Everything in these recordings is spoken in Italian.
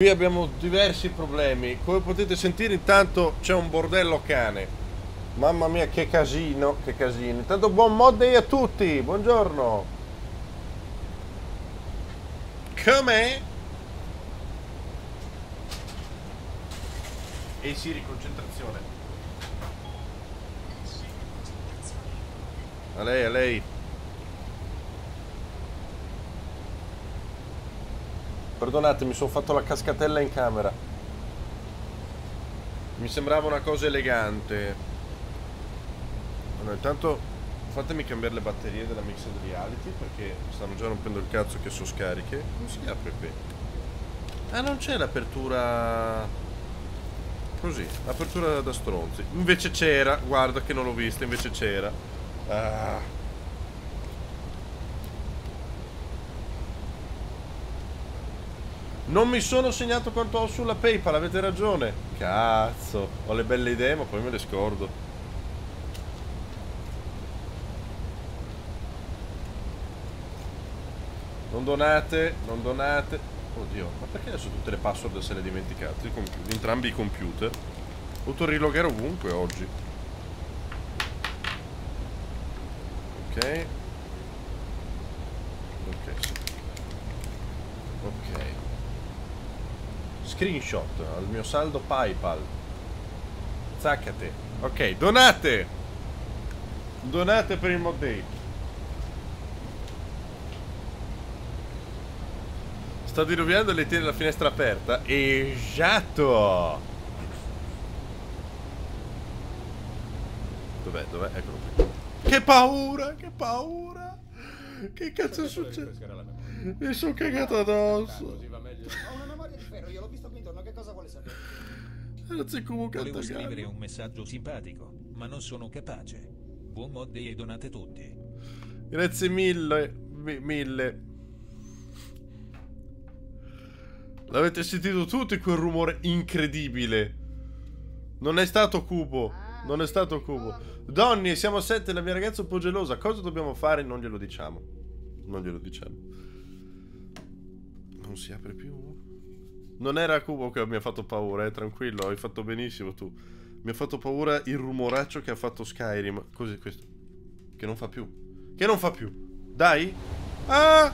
Qui abbiamo diversi problemi. Come potete sentire intanto c'è un bordello cane. Mamma mia che casino, che casino. Intanto buon mod day a tutti, buongiorno. Com'è? E Siri, concentrazione. A lei, a lei. Perdonate, mi sono fatto la cascatella in camera. Mi sembrava una cosa elegante. Allora, intanto fatemi cambiare le batterie della Mixed Reality perché stanno già rompendo il cazzo che sono scariche. Come si apre qui? Ah, non c'è l'apertura... Così, apertura da stronzi. Invece c'era, guarda che non l'ho vista, invece c'era. Ah... Non mi sono segnato quanto ho sulla PayPal, avete ragione. Cazzo, ho le belle idee ma poi me le scordo. Non donate, non donate. Oddio, ma perché adesso tutte le password se le dimenticate? Di entrambi i computer. Ho dovuto rilogare ovunque oggi. Ok. Ok, sì. Ok screenshot al mio saldo Paypal. Zaccate. Ok, donate! Donate per il mod day. Sto diluviando le tiene la finestra aperta. Esatto! Dov'è? Dov'è? Eccolo qui. Che paura! Che paura! Che cazzo è successo? Mi sono cagato addosso. Grazie comunque Volevo scrivere un messaggio simpatico, ma non sono capace. Buon mod e donate tutti. Grazie mille, mille. L'avete sentito tutti quel rumore incredibile. Non è stato cubo. Non è stato cubo. Donny, siamo a sette, la mia ragazza è un po' gelosa. Cosa dobbiamo fare? Non glielo diciamo. Non glielo diciamo. Non si apre più. Non era Kubo che mi ha fatto paura, eh, tranquillo, hai fatto benissimo tu. Mi ha fatto paura il rumoraccio che ha fatto Skyrim. Così questo. Che non fa più. Che non fa più. Dai. Ah!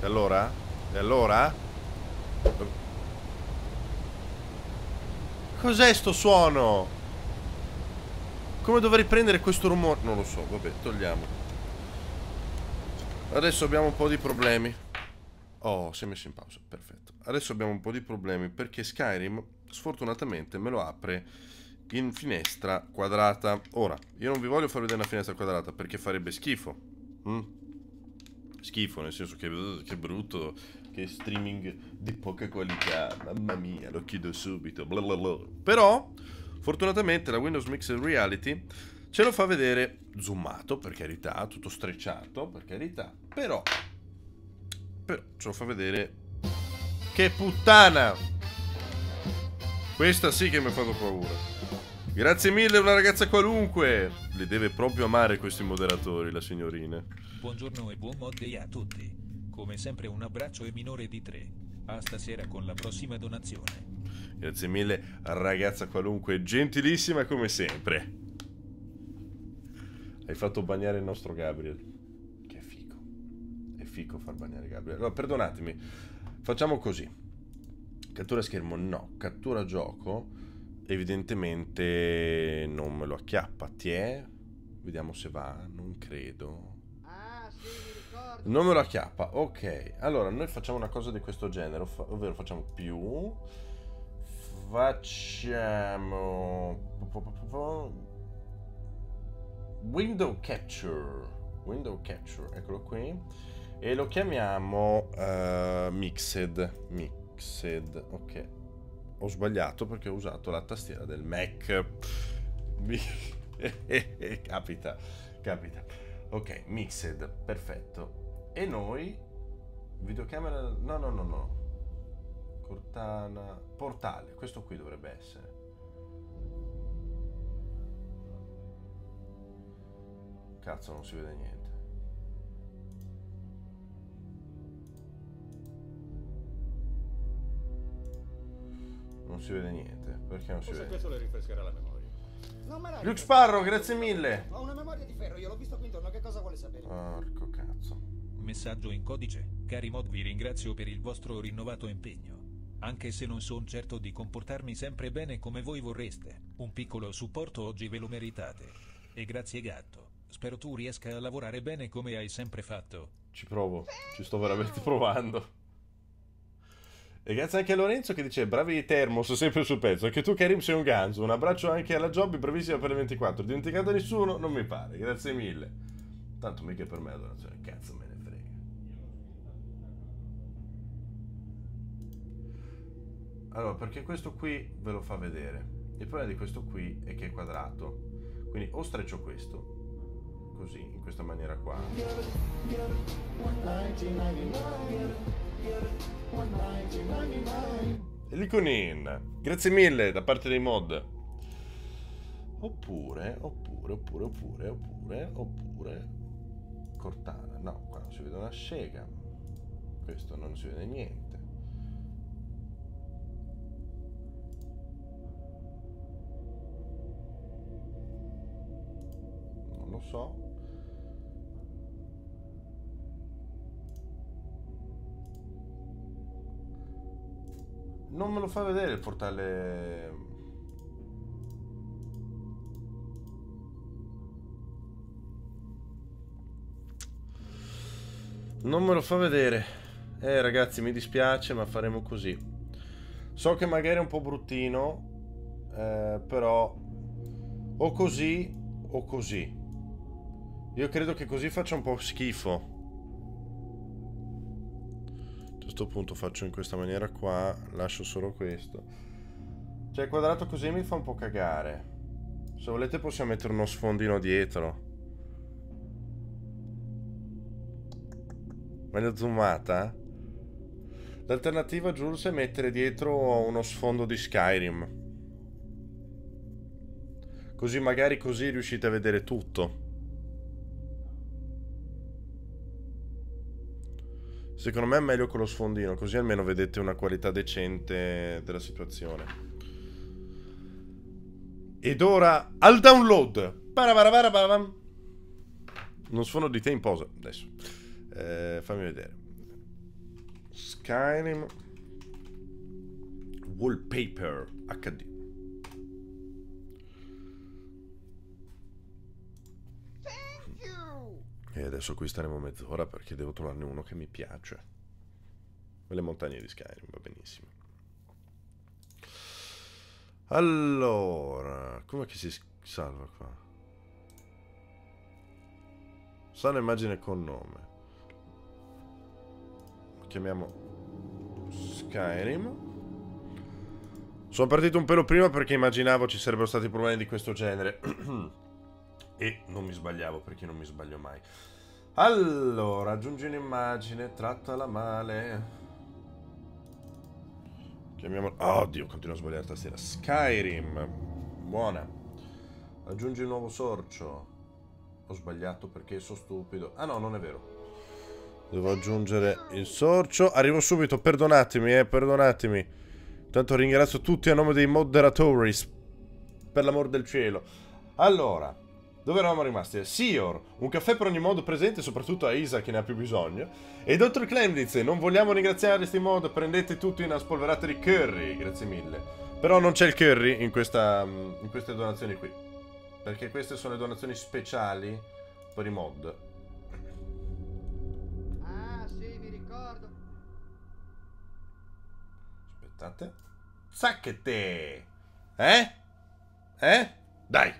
E allora? E allora? Cos'è sto suono? Come dovrei prendere questo rumore? Non lo so, vabbè, togliamo. Adesso abbiamo un po' di problemi. Oh, si è messo in pausa, perfetto. Adesso abbiamo un po' di problemi perché Skyrim sfortunatamente me lo apre in finestra quadrata. Ora, io non vi voglio far vedere una finestra quadrata perché farebbe schifo. Mm? Schifo, nel senso che, uh, che brutto, che streaming di poca qualità, mamma mia, lo chiedo subito. Blablabla. Però, fortunatamente la Windows Mixed Reality ce lo fa vedere zoomato, per carità, tutto strecciato, per carità, però però ce lo fa vedere. Che puttana! Questa sì che mi ha fatto paura. Grazie mille, una ragazza qualunque. Le deve proprio amare questi moderatori, la signorina. Buongiorno e buon mod day a tutti. Come sempre un abbraccio e minore di tre. A stasera con la prossima donazione. Grazie mille, ragazza qualunque, gentilissima come sempre. Hai fatto bagnare il nostro Gabriel fico far bagnare Gabriele. Allora, perdonatemi, facciamo così. Cattura schermo no, cattura gioco evidentemente non me lo acchiappa. Ti è? Vediamo se va, non credo. Non me lo acchiappa, ok. Allora, noi facciamo una cosa di questo genere, ovvero facciamo più... Facciamo... Window Capture. Window Capture, eccolo qui. E lo chiamiamo uh, Mixed. Mixed, ok. Ho sbagliato perché ho usato la tastiera del Mac. capita, capita. Ok, Mixed, perfetto. E noi, videocamera, no, no, no, no. Cortana, portale, questo qui dovrebbe essere. Cazzo, non si vede niente. Non si vede niente. Perché non si Forse vede? questo le rinfrescherà la memoria. Non me la Luke. Sparrow, grazie mille. Ho una memoria di ferro, io l'ho visto qui intorno, che cosa vuole sapere? Porco cazzo. Messaggio in codice. Cari mod vi ringrazio per il vostro rinnovato impegno. Anche se non sono certo di comportarmi sempre bene come voi vorreste, un piccolo supporto oggi ve lo meritate. E grazie gatto. Spero tu riesca a lavorare bene come hai sempre fatto. Ci provo, ci sto veramente provando. E grazie anche a Lorenzo che dice bravi Termos, sempre sul pezzo. Anche tu Karim sei un ganzo. Un abbraccio anche alla Jobby, bravissima per le 24. Dimenticato nessuno? Non mi pare. Grazie mille. Tanto mica per me la donazione. Cazzo me ne frega. Allora, perché questo qui ve lo fa vedere. Il problema di questo qui è che è quadrato. Quindi o streccio questo, così, in questa maniera qua. Liconin, grazie mille da parte dei mod. Oppure, oppure, oppure, oppure, oppure, oppure, Cortana. No, qua non si vede una scega. Questo non si vede niente. Non lo so. Non me lo fa vedere il portale. Non me lo fa vedere. Eh ragazzi, mi dispiace, ma faremo così. So che magari è un po' bruttino, eh, però o così o così. Io credo che così faccia un po' schifo. Questo punto faccio in questa maniera qua, lascio solo questo. Cioè il quadrato così mi fa un po' cagare. Se volete possiamo mettere uno sfondino dietro. Meglio zoomata? L'alternativa, Jules, è mettere dietro uno sfondo di Skyrim. Così magari così riuscite a vedere tutto. Secondo me è meglio con lo sfondino, così almeno vedete una qualità decente della situazione. Ed ora al download. Non suono di te in posa adesso. Eh, fammi vedere. Skyrim Wallpaper HD. E adesso qui staremo mezz'ora perché devo trovarne uno che mi piace. Le montagne di Skyrim, va benissimo. Allora, come si salva qua? Salva immagine con nome. Chiamiamo Skyrim. Sono partito un pelo prima perché immaginavo ci sarebbero stati problemi di questo genere. e non mi sbagliavo perché non mi sbaglio mai. Allora, aggiungi un'immagine, trattala male. Chiamiamo... Oddio, continuo a sbagliare stasera. Skyrim. Buona. Aggiungi un nuovo sorcio. Ho sbagliato perché sono stupido. Ah no, non è vero. Devo aggiungere il sorcio. Arrivo subito, perdonatemi, eh, perdonatemi. Tanto ringrazio tutti a nome dei moderatori. Per l'amor del cielo. Allora, dove eravamo rimasti? Sior, un caffè per ogni modo presente, soprattutto a Isa che ne ha più bisogno. E Dr. Klemnitz, non vogliamo ringraziare questi mod, prendete tutto in una spolverata di curry, grazie mille. Però non c'è il curry in, questa, in queste donazioni qui. Perché queste sono le donazioni speciali per i mod. Ah, sì, mi ricordo. Aspettate. Sacchete! Eh? Eh? Dai,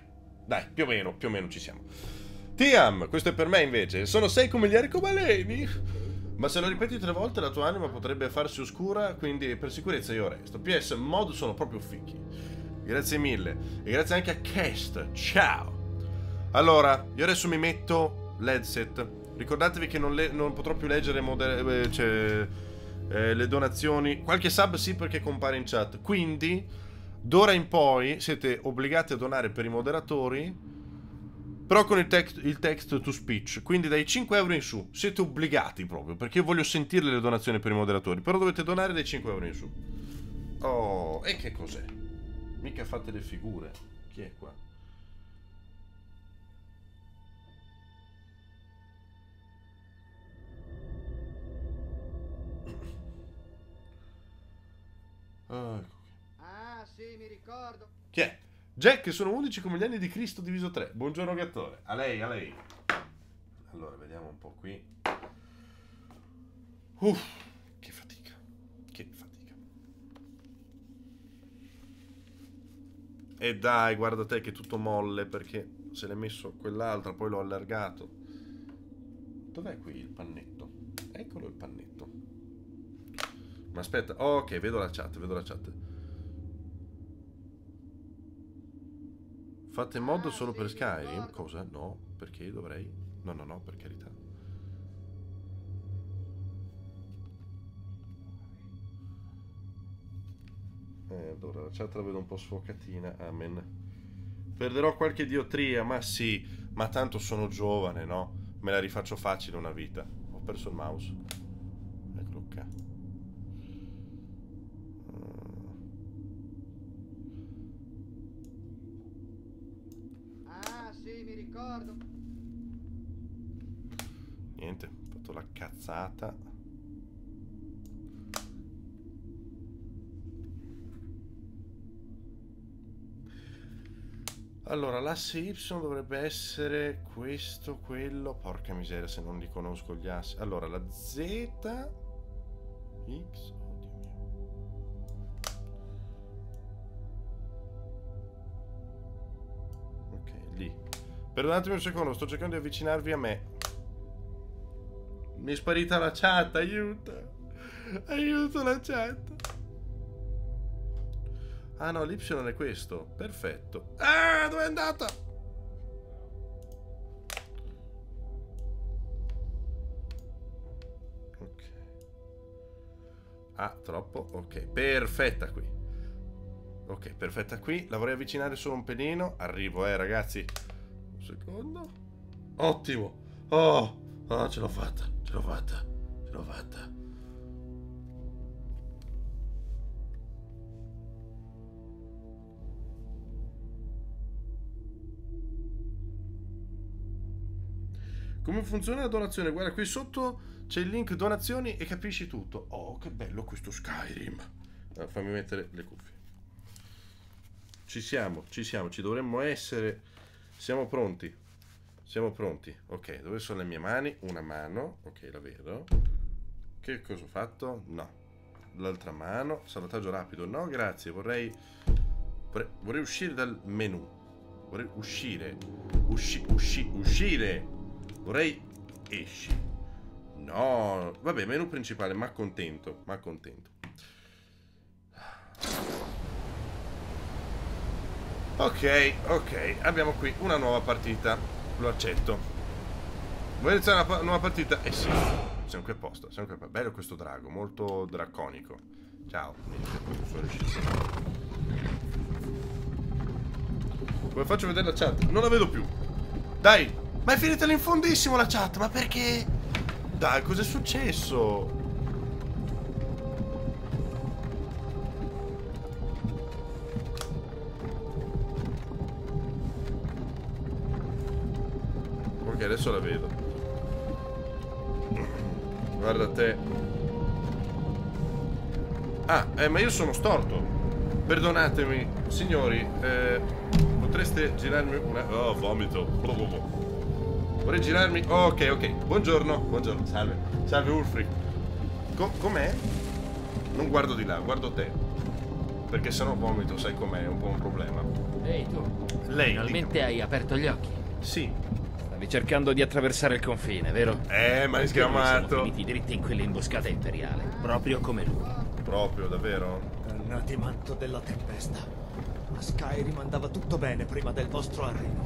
dai, più o meno, più o meno ci siamo. Tiam, questo è per me invece. Sono sei come gli arcobaleni. Ma se lo ripeti tre volte la tua anima potrebbe farsi oscura, quindi per sicurezza io resto. PS, mod sono proprio fichi. Grazie mille. E grazie anche a Cast. Ciao. Allora, io adesso mi metto l'headset. Ricordatevi che non, non potrò più leggere eh, cioè, eh, le donazioni. Qualche sub sì perché compare in chat. Quindi, d'ora in poi siete obbligati a donare per i moderatori. Però con il text, il text to speech. Quindi dai 5 euro in su. Siete obbligati proprio. Perché io voglio sentirle le donazioni per i moderatori. Però dovete donare dai 5 euro in su. Oh, e che cos'è? Mica fate le figure. Chi è qua? Ah, ecco. Ah, sì, mi ricordo. Chi è? Jack, sono 11 come gli anni di Cristo diviso 3. Buongiorno gattore. A lei, a lei. Allora, vediamo un po' qui. Uff, che fatica. Che fatica. E dai, guarda te che è tutto molle perché se l'è messo quell'altra, poi l'ho allargato. Dov'è qui il pannetto? Eccolo il pannetto. Ma aspetta, ok, vedo la chat, vedo la chat. Fate mod Ah, solo per Skyrim? Cosa? No, perché dovrei? No, no, no, per carità. Eh, allora, la chat la vedo un po' sfocatina, amen. Perderò qualche diotria, ma sì, ma tanto sono giovane, no? Me la rifaccio facile una vita. Ho perso il mouse. Eccolo qua. Ah, sì, mi ricordo. Niente, ho fatto la cazzata. Allora, l'asse Y dovrebbe essere questo, quello. Porca miseria, se non li conosco gli assi. Allora, la Z. X. Perdonatemi un secondo, sto cercando di avvicinarvi a me. Mi è sparita la chat, aiuto. Aiuto la chat. Ah no, l'Y è questo. Perfetto. Ah, dove è andata? Ok. Ah, troppo. Ok, perfetta qui. Ok, perfetta qui. La vorrei avvicinare solo un pelino. Arrivo, eh, ragazzi. Secondo. Ottimo. Oh, oh, ce l'ho fatta. Ce l'ho fatta. Ce l'ho fatta. Come funziona la donazione? Guarda, qui sotto c'è il link donazioni e capisci tutto. Oh, che bello questo Skyrim. Ah, fammi mettere le cuffie. Ci siamo, ci siamo, ci dovremmo essere. Siamo pronti. Siamo pronti. Ok, dove sono le mie mani? Una mano. Ok, la vedo. Che cosa ho fatto? No. L'altra mano. Salvataggio rapido. No, grazie. Vorrei. Vorrei, uscire dal menu. Vorrei uscire. Usci, usci, uscire. Vorrei. Esci. No. Vabbè, menu principale. Ma contento. Ma contento. Ok, ok. Abbiamo qui una nuova partita. Lo accetto. Vuoi iniziare una nuova partita? Eh sì. Siamo qui apposta. Siamo qui apposta. Bello questo drago. Molto draconico. Ciao. Niente, sono riuscito. Come faccio a vedere la chat? Non la vedo più. Dai, ma è finita l'infondissimo la chat, ma perché? Dai, cos'è successo? Adesso la vedo. Guarda te. Ah, eh, ma io sono storto. Perdonatemi, signori, eh, potreste girarmi una... Oh, vomito. Vorrei girarmi... Oh, ok, ok. Buongiorno, buongiorno. Salve. Salve, Ulfric. Co- com'è? Non guardo di là, guardo te. Perché sennò vomito, sai com'è, è un po' un problema. Ehi tu, Lei, finalmente hai aperto gli occhi. Sì. Stavi cercando di attraversare il confine, vero? Eh, ma hai Siamo sgamato. finiti dritti in quell'imboscata imperiale, proprio come lui. Proprio, davvero? Dannati manto della tempesta. A Skyrim andava tutto bene prima del vostro arrivo.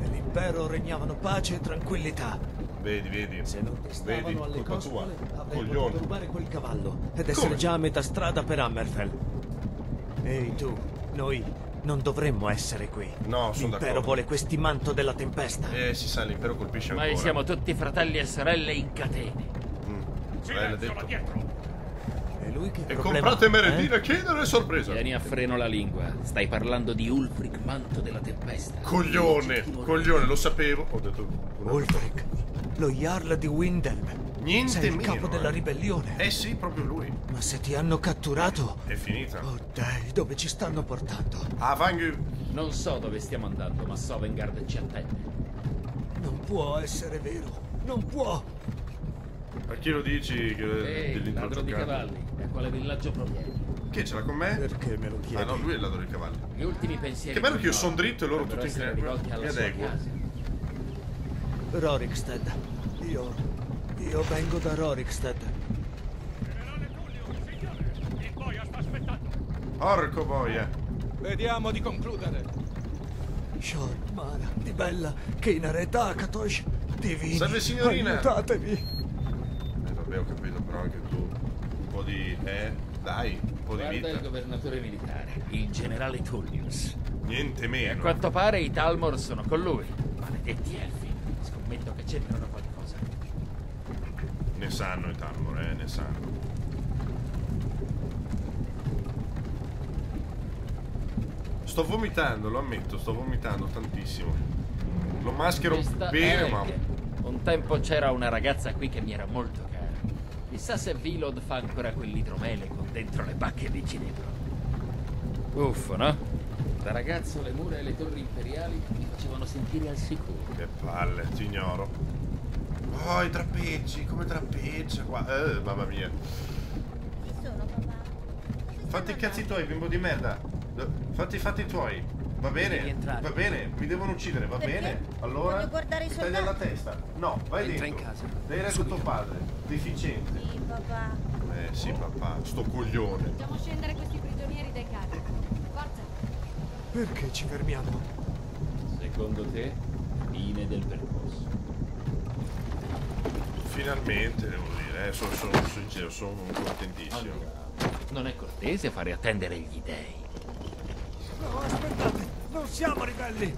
Nell'impero regnavano pace e tranquillità. Vedi, vedi. Se non ti Vedi, stavano alle colpa tua. costole, avrei Coglione. potuto rubare quel cavallo ed essere Come? già a metà strada per Hammerfell. Ehi tu, noi non dovremmo essere qui. No, sono L'impero d'accordo. vuole questi manto della tempesta. Eh, si sa, l'impero colpisce ancora. Ma siamo tutti fratelli e sorelle in catene. Mm. L'ha detto. E lui che E problema comprate merendine, eh? chiedere sorpresa. Tieni a freno la lingua. Stai parlando di Ulfric, manto della tempesta. Coglione, coglione, lo sapevo. Ho detto Ulfric, lo Jarl di Windhelm. Niente Sei il meno, capo della eh. ribellione. Eh sì, proprio lui. Ma se ti hanno catturato... È finita. Oh dai, dove ci stanno portando? Ah, Vangu. Non so dove stiamo andando, ma Sovengard ci attende. Non può essere vero. Non può. A chi lo dici che Ehi, ladro di cavalli. Da quale villaggio provieni? Che ce l'ha con me? Perché me lo chiedi? Ah no, lui è il ladro dei cavalli. Gli ultimi pensieri... Che bello di che io un son nonno dritto e loro tutti in alla Mi sua adeguo. Rorikstead. Io... Io vengo da Rorikstead. Porco boia. Vediamo di concludere. Shor, Mara, Di Bella, Kinare, Takatosh, Divini. Salve, signorina. Aiutatevi. Eh vabbè, ho capito, però anche tu. Un po' di... Eh, dai, un po' di Guarda il vita. governatore militare, il generale Tullius. Niente E a meno. quanto pare i Talmor sono con lui. Maledetti elfi. Scommetto che c'entrano qualcosa. Ne sanno i Talmor, eh, ne sanno. Sto vomitando, lo ammetto, sto vomitando tantissimo. Lo maschero Questa bene, è ma... Un tempo c'era una ragazza qui che mi era molto cara. Chissà se Vilod fa ancora quell'idromele con dentro le bacche di ginepro. Uffo, no? Da ragazzo le mura e le torri imperiali mi facevano sentire al sicuro. Che palle, ti ignoro. Oh, i trappeggi, come trappeggia qua. Eh, mamma mia. Chi sono papà? Fatti i cazzi tuoi, bimbo di merda. Fatti i fatti tuoi. Va bene? Va bene, mi devono uccidere, va Perché? bene? Allora, Voglio guardare i taglia la soldati. testa. No, vai Entra dentro. in casa. Devi essere tuo padre, deficiente. Sì, papà. Eh sì, papà, sto coglione. Facciamo scendere questi prigionieri dai carri. Forza! Perché ci fermiamo? Secondo te, fine del percorso. Finalmente, devo dire, eh, sono, sono sincero, sono contentissimo. Allora, non è cortese fare attendere gli dei. No, aspettate, non siamo ribelli.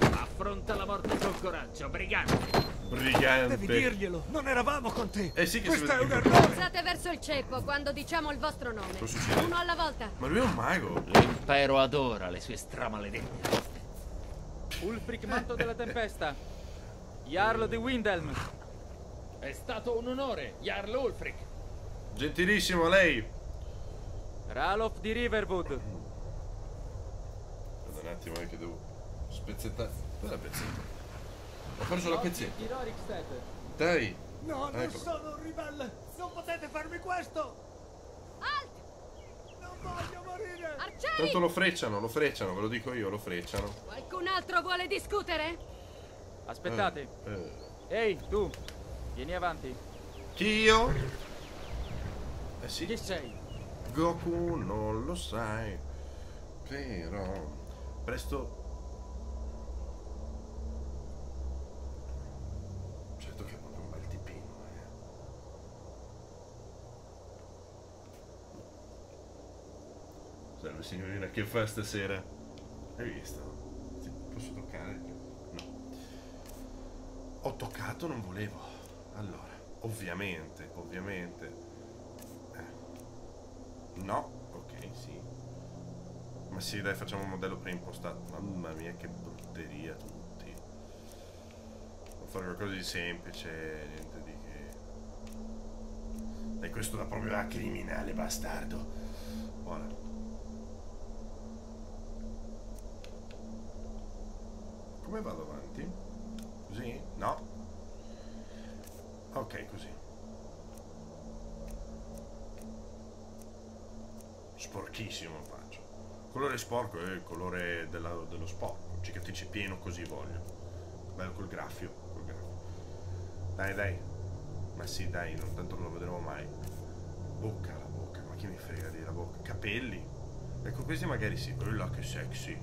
Affronta la morte con coraggio, brigante! Brigante. Devi dirglielo, non eravamo con te. Eh sì che Questo è un errore. Passate verso il ceppo quando diciamo il vostro nome. Cosa succede? Uno alla volta. Ma lui è un mago. L'impero adora le sue stramaledette. Ulfric Manto della Tempesta. Jarl di Windhelm. È stato un onore, Jarl Ulfric. Gentilissimo lei. Ralof di Riverwood. Aspetta un attimo eh, che devo spezzettare. La pezzetta? Ho perso la pezzetta. Dai. No, non Ecco. sono un ribelle. Non potete farmi questo. Alt! Non voglio morire. Arcieri! Tanto lo frecciano, lo frecciano, ve lo dico io, lo frecciano. Qualcun altro vuole discutere? Aspettate. Eh, Ehi, tu. Vieni avanti. Chi io? Eh sì. Chi sei? Goku non lo sai. Però. Presto. Certo che è proprio un bel tipino, eh. Salve signorina, che fa stasera? Hai visto? Sì, Posso toccare? No. Ho toccato, non volevo. Allora, ovviamente, ovviamente. Eh. No, ok, sì. Ma sì, dai, facciamo un modello preimpostato. Mamma mia, che brutteria tutti. Devo fare qualcosa di semplice, niente di che. Dai, questo da proprio da criminale bastardo. Ora. Come vado avanti? Così? No. Ok, così. Sporchissimo lo faccio. Colore sporco è il colore della- dello sporco. Cicatrice pieno così voglio. Bello col graffio. Col graffio. Dai, dai. Ma sì, dai, non, tanto non lo vedremo mai. Bocca, la bocca. Ma chi mi frega di la bocca? Capelli? Ecco, questi magari sì. Quella che sexy.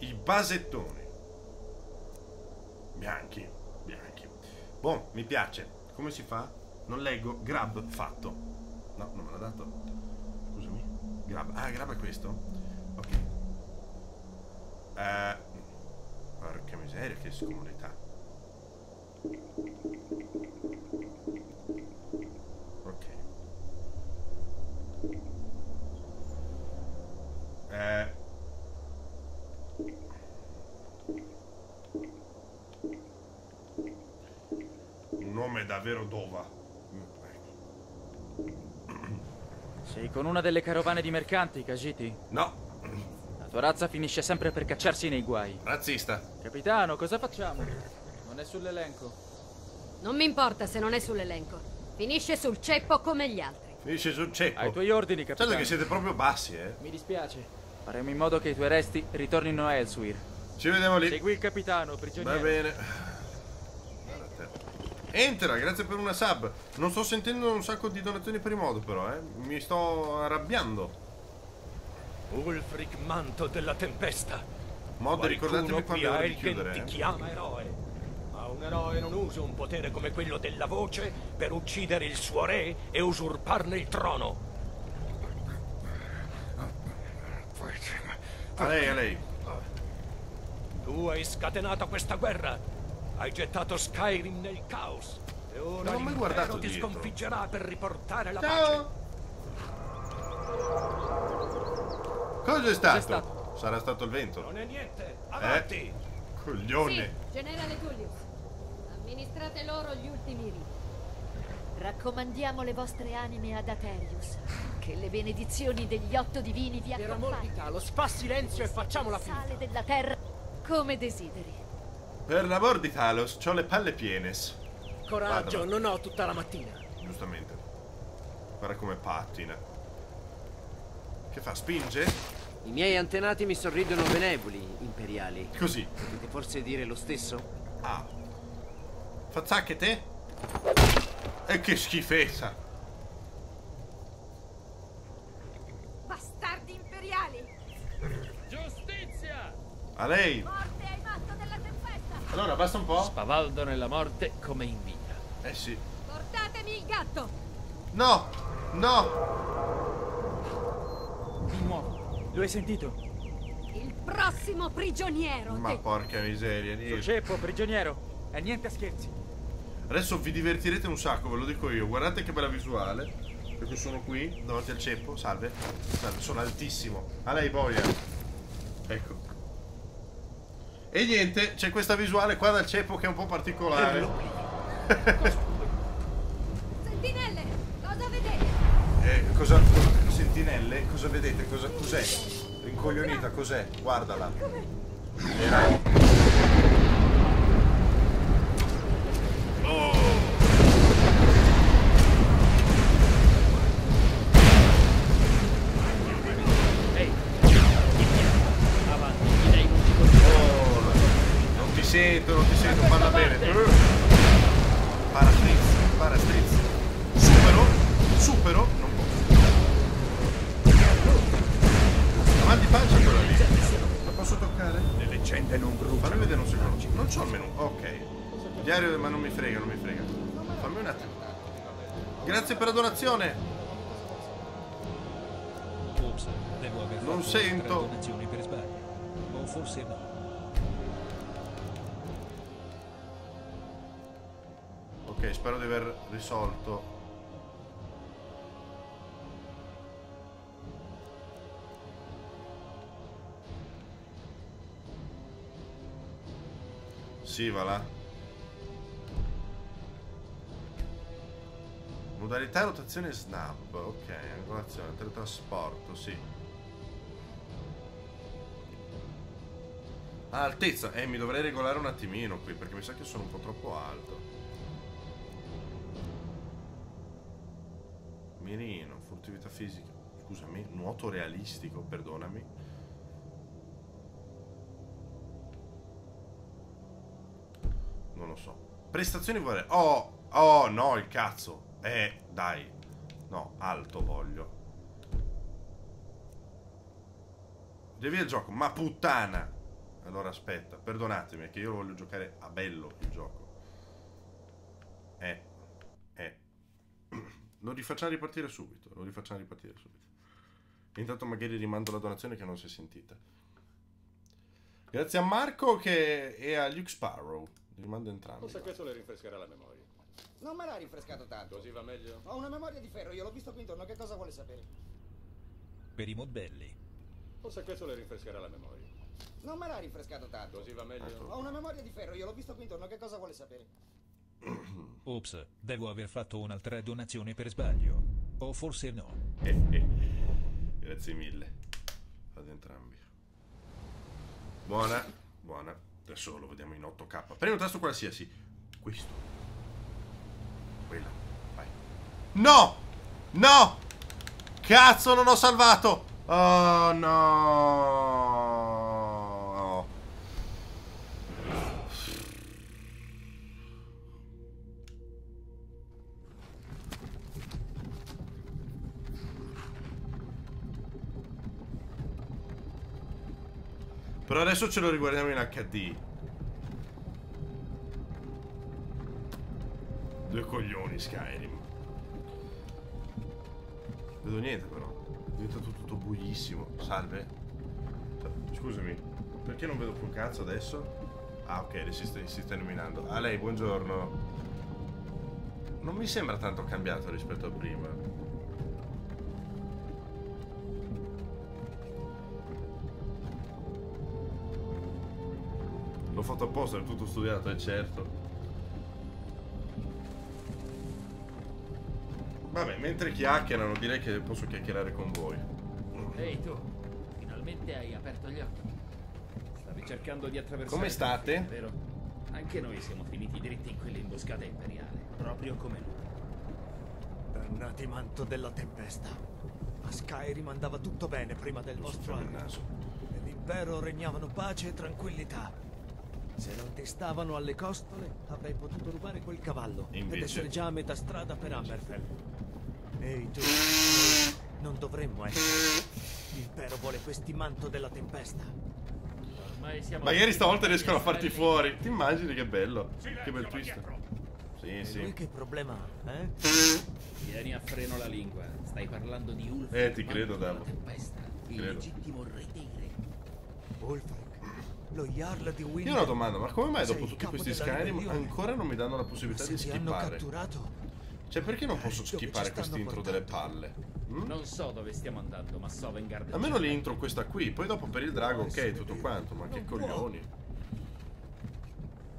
I basettoni. Boh, mi piace. Come si fa? Non leggo. Grab fatto. No, non me l'ha dato. Scusami. Grab. Ah, grab è questo? Ok. Eh, porca miseria. che scomodità. Ok. Eh. Un nome davvero dova. Sei con una delle carovane di mercanti, Kajiti? No, La tua razza finisce sempre per cacciarsi nei guai. razzista. Capitano, cosa facciamo? Non è sull'elenco. Non mi importa se non è sull'elenco. Finisce sul ceppo come gli altri. Finisce sul ceppo. Ai tuoi ordini, capitano. Guardate che siete proprio bassi, eh. Mi dispiace. Faremo in modo che i tuoi resti ritornino a Elsewhere. Ci vediamo lì. Segui il capitano, Va prigioniero. bene. Entera, grazie per una sub. Non sto sentendo un sacco di donazioni per i modo, però, eh. Mi sto arrabbiando. Ulfric Manto della Tempesta. Mod, ricordatevi quando è di chiudere, ti eh. chiama eroe. Ma un eroe non usa un potere come quello della voce per uccidere il suo re e usurparne il trono. A lei, a lei. Tu hai scatenato questa guerra. Hai gettato Skyrim nel caos. E ora Non ho mai guardato ti dietro. sconfiggerà per riportare la Ciao. Cosa è stato? stato? Sarà stato il pace. vento. Non è niente. Avanti. Eh? Sì, Coglione. generale Tullius. Amministrate loro gli ultimi riti. Raccomandiamo le vostre anime ad Aterius. Che le benedizioni degli otto divini vi accompagnino. Talos, fa silenzio e facciamola Sale della terra come desideri. Per l'amor di Talos, ho le palle pienes. Coraggio, Vado. non ho tutta la mattina. Giustamente. Guarda come pattina. Che fa? Spinge? I miei antenati mi sorridono benevoli, imperiali. Così. Potete forse dire lo stesso? Ah. Fa zacchete? E che schifezza. Bastardi imperiali! Giustizia! A lei. Morte ai matto della tempesta! Allora, basta un po'? Spavaldo nella morte come in vita. Eh sì. Portatemi il gatto! No! No! Di nuovo. Lo hai sentito? Il prossimo prigioniero! Ma de- porca miseria. Niente. ceppo, prigioniero. E niente a scherzi. Adesso vi divertirete un sacco, ve lo dico io. Guardate che bella visuale. Perché sono qui, davanti al ceppo. Salve. Salve, sono altissimo. A lei, boia. Ecco. E niente, c'è questa visuale qua dal ceppo che è un po' particolare. Sentinelle! Cosa vedete? Eh, cosa, sentinelle, cosa vedete? Cosa, cos'è? Rincoglionita, cos'è? Guardala. Era... donazione. Ops, Non sento. per sbaglio. O forse no. Ok, spero di aver risolto. Sì, va là. Modalità rotazione snap. Ok, angolazione, teletrasporto, sì. Ah, altezza. Eh, mi dovrei regolare un attimino qui perché mi sa che sono un po' troppo alto. Mirino, furtività fisica. Scusami, nuoto realistico, perdonami. Non lo so. Prestazioni vorrei. Oh, oh no, il cazzo. Eh, dai. No, alto voglio. Devi il gioco, ma puttana. Allora aspetta, perdonatemi, che io voglio giocare a bello il gioco. Eh, eh. Lo rifacciamo ripartire subito, lo rifacciamo ripartire subito. Intanto magari rimando la donazione che non si è sentita. Grazie a Marco che e a Luke Sparrow. Li mando entrambi. Forse questo le rinfrescherà la memoria. Non me l'ha rinfrescato tanto. Così va meglio? Ho una memoria di ferro, io l'ho visto qui intorno, che cosa vuole sapere? Per i modelli. Forse questo le rinfrescherà la memoria. Non me l'ha rinfrescato tanto. Così va meglio? Ho una memoria di ferro, io l'ho visto qui intorno, che cosa vuole sapere? Ops, devo aver fatto un'altra donazione per sbaglio. O forse no. Eh, eh. Grazie mille. Fate entrambi. Buona, buona. Adesso lo vediamo in 8K. Prendi un tasto qualsiasi. Questo. Quella. Vai. No! No! Cazzo, non ho salvato! Oh no! Però adesso ce lo riguardiamo in HD. Due coglioni Skyrim. Vedo niente però. Diventa tutto, tutto buissimo. Salve. Scusami. Perché non vedo più un cazzo adesso? Ah ok, si sta, si sta illuminando. A lei, buongiorno. Non mi sembra tanto cambiato rispetto a prima. L'ho fatto apposta, è tutto studiato, è certo. Vabbè, mentre chiacchierano direi che posso chiacchierare con voi. Ehi tu, finalmente hai aperto gli occhi. Stavi cercando di attraversare... Come state? il confine, Vero? Anche noi siamo finiti dritti in quell'imboscata imperiale, proprio come lui. Dannati manto della tempesta. A Skyrim andava tutto bene prima del vostro arrivo. Nell'impero regnavano pace e tranquillità. Se non ti stavano alle costole, avrei potuto rubare quel cavallo E invece? ed essere già a metà strada per Hammerfell. Ehi tu, non dovremmo essere. L'impero vuole questi manto della tempesta. Ormai siamo... Magari stavolta riescono a farti fuori. Ti immagini che bello? Che bel twist. Sì, E sì. che problema ha, eh? Tieni a freno la lingua. Stai parlando di Ulf. Eh, ti credo, Davo. tempesta. Il Credo. legittimo re dei re. Ulfric, lo Jarl di Windhelm. Io ho una domanda, ma come mai dopo tutti questi Skyrim ancora non mi danno la possibilità Se di ti hanno catturato, Cioè, perché non posso Dove ci skippare stanno queste intro delle palle? Mm? Non so dove stiamo andando, ma Sovengard... Almeno l'intro questa qui, poi dopo per il drago, ok, tutto quanto, ma che coglioni.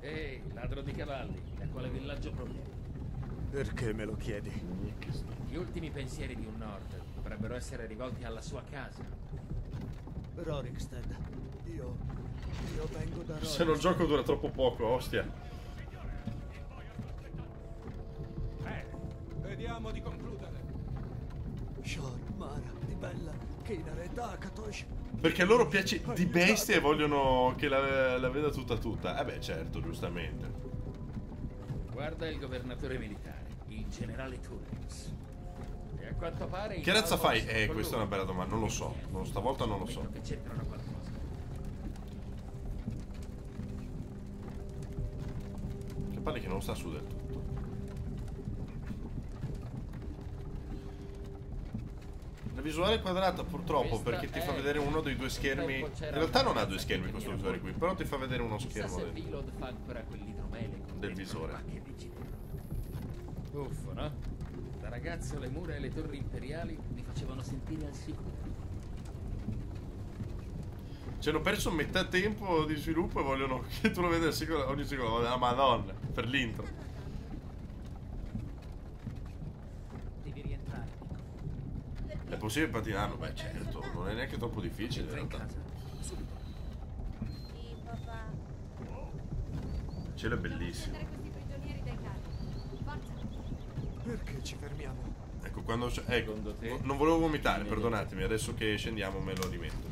Ehi, ladro di cavalli, da quale villaggio provieni? perché me lo chiedi? Gli ultimi pensieri di un Nord dovrebbero essere rivolti alla sua casa. Rorikstead. Io. Io vengo da Se no il Rorikstead. gioco dura troppo poco, ostia. Vediamo di concludere. Shor, Mara, Di Bella, Kinare, Dakatosh. Perché a loro piace di bestia e vogliono che la, la veda tutta tutta. Eh beh, certo, giustamente. Guarda il governatore militare, il generale Turrius. E a quanto pare... Che razza fai? Eh, questa è una bella domanda, non lo so. Non- stavolta non lo so. Che c'entrano qualcosa. Che pare che non sta su del tutto. La visuale è quadrata purtroppo Questa perché ti fa vedere uno dei due schermi. In realtà non ha due schermi che questo visore qui, però ti fa vedere uno schermo del... Del visore. Uffo, no? Da ragazzo le mura e le torri imperiali mi facevano sentire al sicuro. Ci hanno perso metà tempo di sviluppo e vogliono che tu lo veda ogni singolo volta. Ah, madonna, per l'intro. Devi rientrare. È possibile patinarlo? Beh, certo, non è neanche troppo difficile. In Entra in realtà. casa. Subito. Sì, papà. Il cielo è bellissimo. Perché ci fermiamo? Ecco, quando. c'è- Ecco, Secondo te? no- non volevo vomitare, perdonatemi. Adesso che scendiamo me lo rimetto.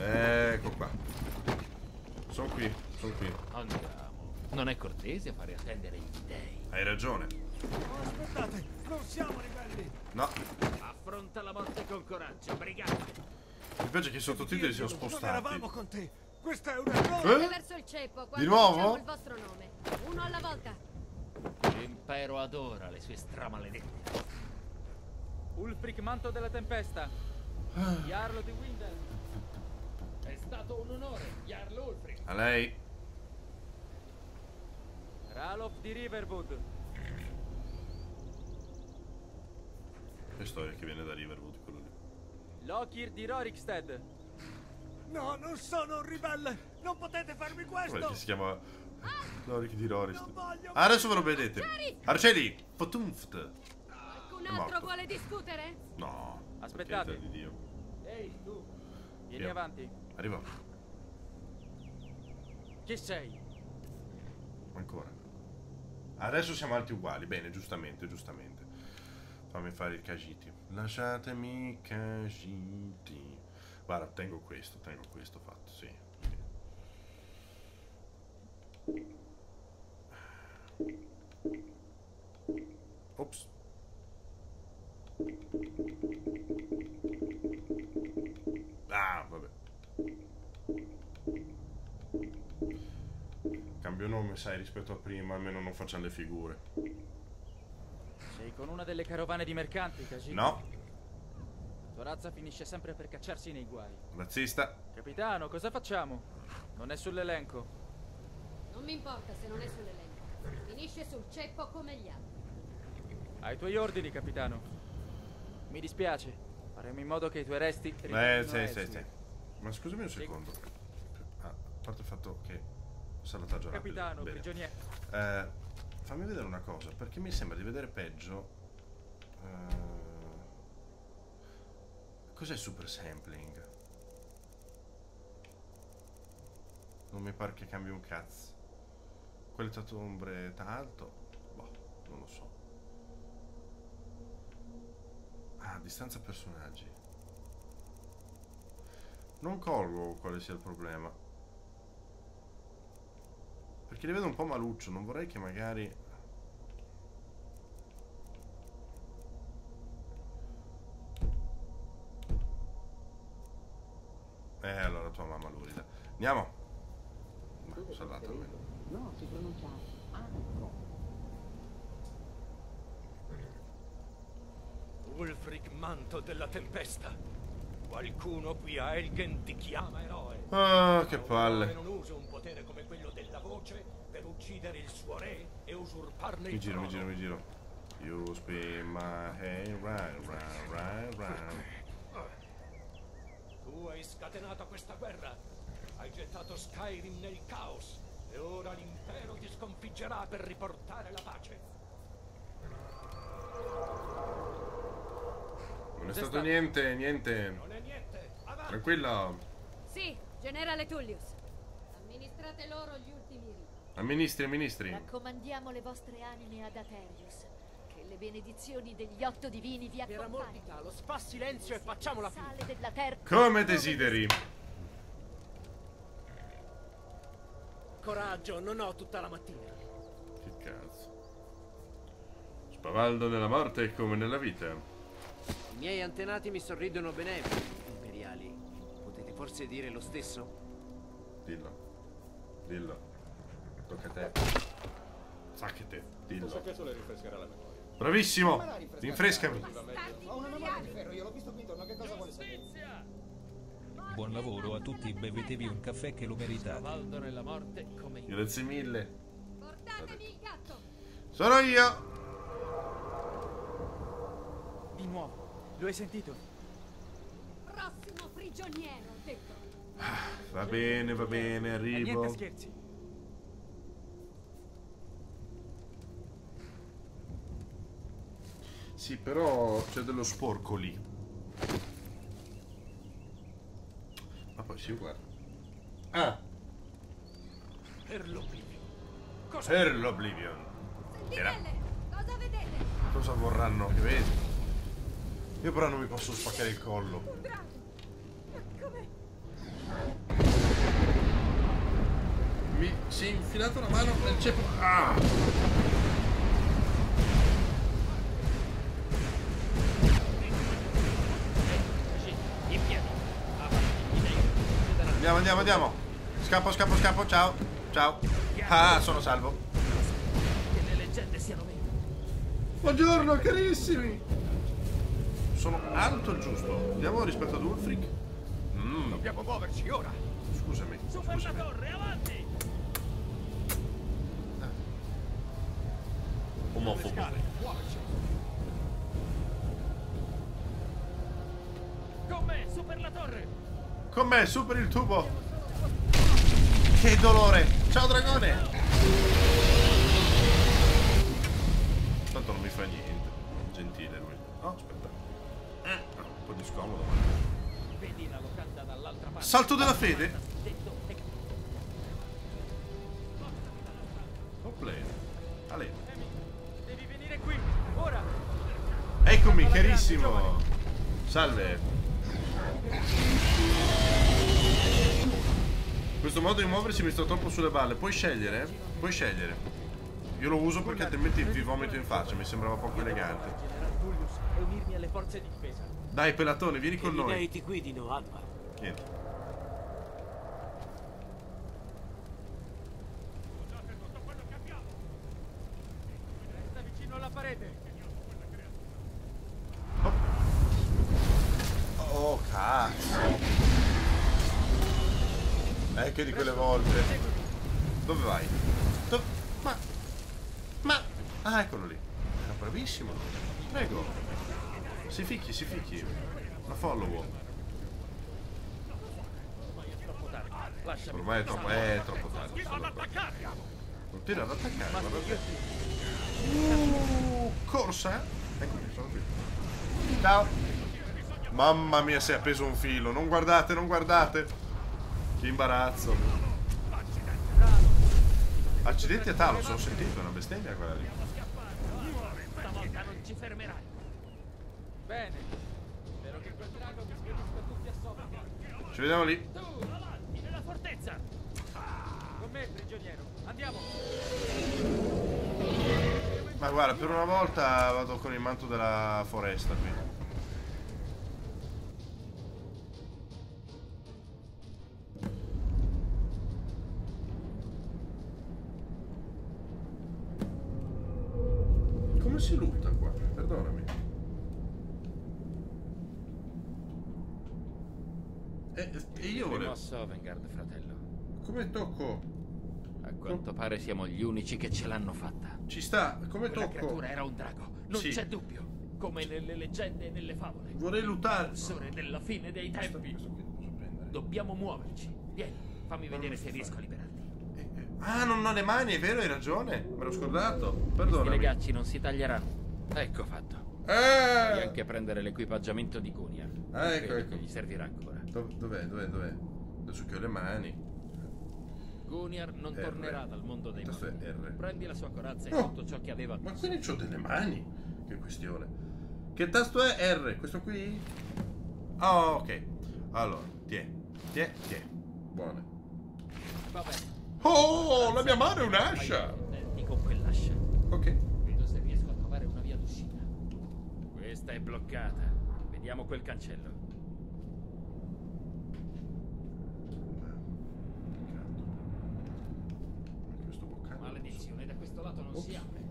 Ecco qua. Sono qui, sono qui. Andiamo. Non è cortese fare attendere gli dei. Hai ragione. Oh, aspettate, non siamo ribelli. No, Affronta la morte con coraggio, brigante. mi piace che i sottotitoli siano spostati. eravamo con te. Questo è un errore. Eh? Verso il ceppo, Di quando nuovo? diciamo il vostro nome. Uno alla volta. L'impero adora le sue stramaledette. Ulfric manto della tempesta. Ah. Jarl di Windhelm. È stato un onore, Jarl Ulfric. A lei. Ralof di Riverwood. Che storia che viene da Riverwood quello lì. Lokir di Rorikstead. No, non sono un ribelle! Non potete farmi questo! che si chiama Lorik di Rorist? Non voglio- Ah, adesso ve lo vedete. Arcieri! Fotunft! Qualcun altro vuole discutere? No. Aspettate. di Dio. Ehi, tu. Vieni Via. avanti. Arriva. Chi sei? Ancora. Adesso siamo alti uguali. Bene, giustamente, giustamente. Fammi fare il cagiti. Lasciatemi cagiti. Guarda, tengo questo, tengo questo fatto, sì. Ops. Ah, vabbè. Cambio nome, sai, rispetto a prima, almeno non facciamo le figure. Sei con una delle carovane di mercanti, Kajik? No, Tua razza finisce sempre per cacciarsi nei guai. razzista. Capitano, cosa facciamo? Non è sull'elenco. Non mi importa se non è sull'elenco. Finisce sul ceppo come gli altri. Ai tuoi ordini, capitano. Mi dispiace. Faremo in modo che i tuoi resti Eh, rimangano sì, sì, sì. Ma scusami un secondo. Ah, a parte il fatto che salvataggio rapido. Capitano, Bene. prigioniero. Eh, fammi vedere una cosa, perché mi sembra di vedere peggio. eh, cos'è super sampling? Non mi pare che cambi un cazzo. Quelle tatombre tanto? Boh, non lo so. Ah, distanza personaggi. Non colgo quale sia il problema. Perché li vedo un po' maluccio, non vorrei che magari... Eh, allora tua mamma lurida. Andiamo! Ma, salvato almeno. No, si pronuncia Anco. Ulfric Manto della Tempesta. Qualcuno qui a Elgen ti chiama eroe. Ah, che palle. non usa un potere come quello della voce per uccidere il suo re e usurparne Mi il giro, mi giro, mi giro. You spin my head round, round, round, round. Tu hai scatenato questa guerra. Hai gettato Skyrim nel caos. E ora l'impero ti sconfiggerà per riportare la pace. Non è stato? niente, niente. Non è niente. Avanti. Tranquilla. Sì, generale Tullius. Amministrate loro gli ultimi riti. Amministri, amministri. Raccomandiamo le vostre anime ad Aterius. Che le benedizioni degli otto divini vi Per amor di accompagnino. Talos, fa silenzio e facciamola finita. Sale della terra. Come desideri. Coraggio, non ho tutta la mattina. Che cazzo. Spavaldo nella morte come nella vita. I miei antenati mi sorridono benevoli, forse dire lo stesso? Dillo. Dillo. Tocca a te. Sacchete. Dillo. Forse questo le rinfrescherà la memoria. Bravissimo. Rinfrescami. Ho una memoria di ferro, io l'ho visto qui intorno, che cosa vuole sapere? Buon lavoro a tutti, bevetevi un caffè che lo meritate. Cavaldo nella morte come io. Grazie mille. Portatemi il gatto. Sono io. Di nuovo. Lo hai sentito? Prossimo prigioniero. Va bene, va bene, E arrivo. niente scherzi. Sì, però c'è dello sporco lì. Ma poi si guarda. Ah, Per l'oblivio. per l'Oblivion. Cosa vedete? Cosa vorranno che vedi? Io però non mi posso spaccare il collo. Un drago. Ma come? Mi si è infilata una mano nel ceppo. Ah! Andiamo, andiamo, andiamo. Scappo, scappo, scappo. Ciao. Ciao. Ah, sono salvo. Che le leggende siano vere. Buongiorno, carissimi. Sono alto il giusto. Andiamo rispetto ad Ulfric. Mm. Dobbiamo muoverci ora. scusami. Su per la torre, avanti! Omofobo. Con me, su per la torre! Con me, su per il tubo. Che dolore. Ciao dragone. Tanto non mi fa niente. Gentile lui. Oh, aspetta. Eh, no, un po' di scomodo. Salto della fede? Detto Oplè. Ale. Devi venire qui, ora! Eccomi, carissimo. Salve. Questo modo di muoversi mi sta troppo sulle balle. Puoi scegliere? Puoi scegliere. Io lo uso perché altrimenti vi vomito in faccia. Mi sembrava poco elegante. Dai, pelatone, vieni con Che Niente. Oh, cazzo. Eh, che di quelle volte. Dove vai? Dove? Ma... Ma... Ah, eccolo lì. Era bravissimo. Prego. Si ficchi, si ficchi. La follow. Lasciami. Ormai è troppo, è troppo tardi. Continua ad attaccare, guarda te. Uh, corsa? Eccomi, sono qui. Ciao. Mamma mia, si è appeso un filo. Non guardate, non guardate. Che imbarazzo. Accidenti a Talos, ho sentito, è una bestemmia quella lì. Stavolta non ci fermerai. Bene. Spero che quel drago mi spedisca tutti a sopra. Ci vediamo lì. Fortezza! Con me, prigioniero. Andiamo! Ma guarda, per una volta vado con il manto della foresta qui. Come si lutta qua? Perdonami. E, e io volevo... Rimosso Vengard, fratello. Come tocco? A quanto pare siamo gli unici che ce l'hanno fatta. Ci sta, come Quella tocco? creatura era un drago, non Sì. c'è dubbio. Come nelle leggende e nelle favole. Vorrei luttare. Sore della fine dei tempi. Dobbiamo muoverci. Vieni, fammi vedere se riesco a liberarti. Ah, non ho le mani, è vero, hai ragione. Me l'ho scordato. Perdonami. legacci non si taglieranno. Ecco fatto. Eh! Puoi anche prendere l'equipaggiamento di Gunia. Ah, ecco, ecco. gli servirà ancora. Dov- Dov'è, dov'è, dov'è? Adesso che ho le mani. Guniar non R. tornerà dal mondo dei morti. R. Prendi la sua corazza e Oh, tutto ciò che aveva. Ma quindi c'ho delle mani? Che questione. Che tasto è R? Questo qui? Ah, ok. Allora, tie, tie, tie. Buone. Va bene. Oh, la mia mano è un'ascia! Contenti con quell'ascia. Ok. Vedo se riesco a trovare una via d'uscita. Questa è bloccata. Vediamo quel cancello. Questo boccale. Maledizione, da questo lato non si apre.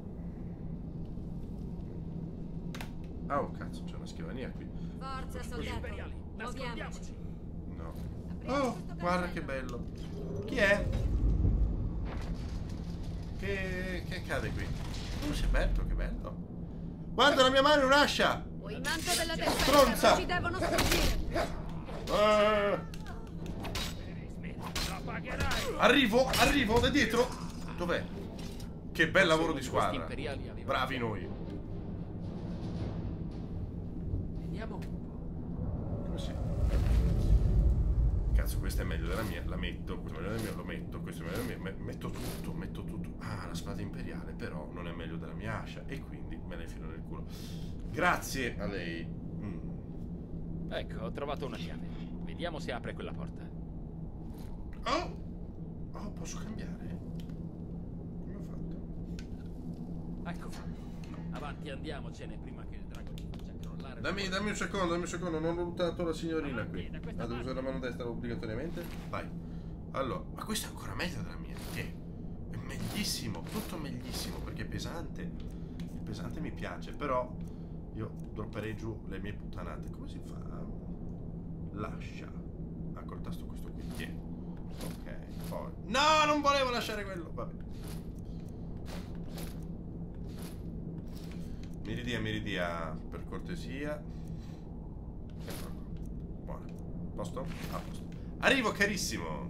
Ah, oh cazzo, c'è una scrivania qui. Forza, soldato. nascondiamoci. No. Oh, guarda che bello. Chi è? Che, che accade qui? Oh, c'è Berto, che bello. Guarda, la mia mano è un'ascia! Stronza! ci devono sfuggire. Eh, arrivo, arrivo, da dietro. Dov'è? Che bel lavoro di squadra. Bravi noi. Vediamo. Come si? Cazzo, questa è meglio della mia, la metto, questa è meglio della mia, lo metto, questo è meglio della mia, me- metto tutto, metto tutto. Ah, la spada imperiale, però non è meglio della mia ascia e quindi me la infilo nel culo. Grazie a lei. Mm. Ecco, ho trovato una chiave. Vediamo se apre quella porta. Oh! Oh, posso cambiare? Come ho fatto? Ecco. Avanti, andiamocene prima che il drago ci faccia crollare. Dammi, dammi un secondo, dammi un secondo, non ho lottato la signorina qui. Ah, devo usare la mano destra obbligatoriamente? Vai. Allora, ma questa è ancora meglio della mia. Che? È meglissimo, tutto meglissimo, perché è pesante. Il pesante mi piace, però io dropperei giù le mie puttanate. Come si fa? Lascia. Ah, col tasto questo qui. Tieni. Ok, poi... No, non volevo lasciare quello. Vabbè. Miridia, Miridia, per cortesia. Eccolo qua. Buono. Posto? A posto. Arrivo, carissimo.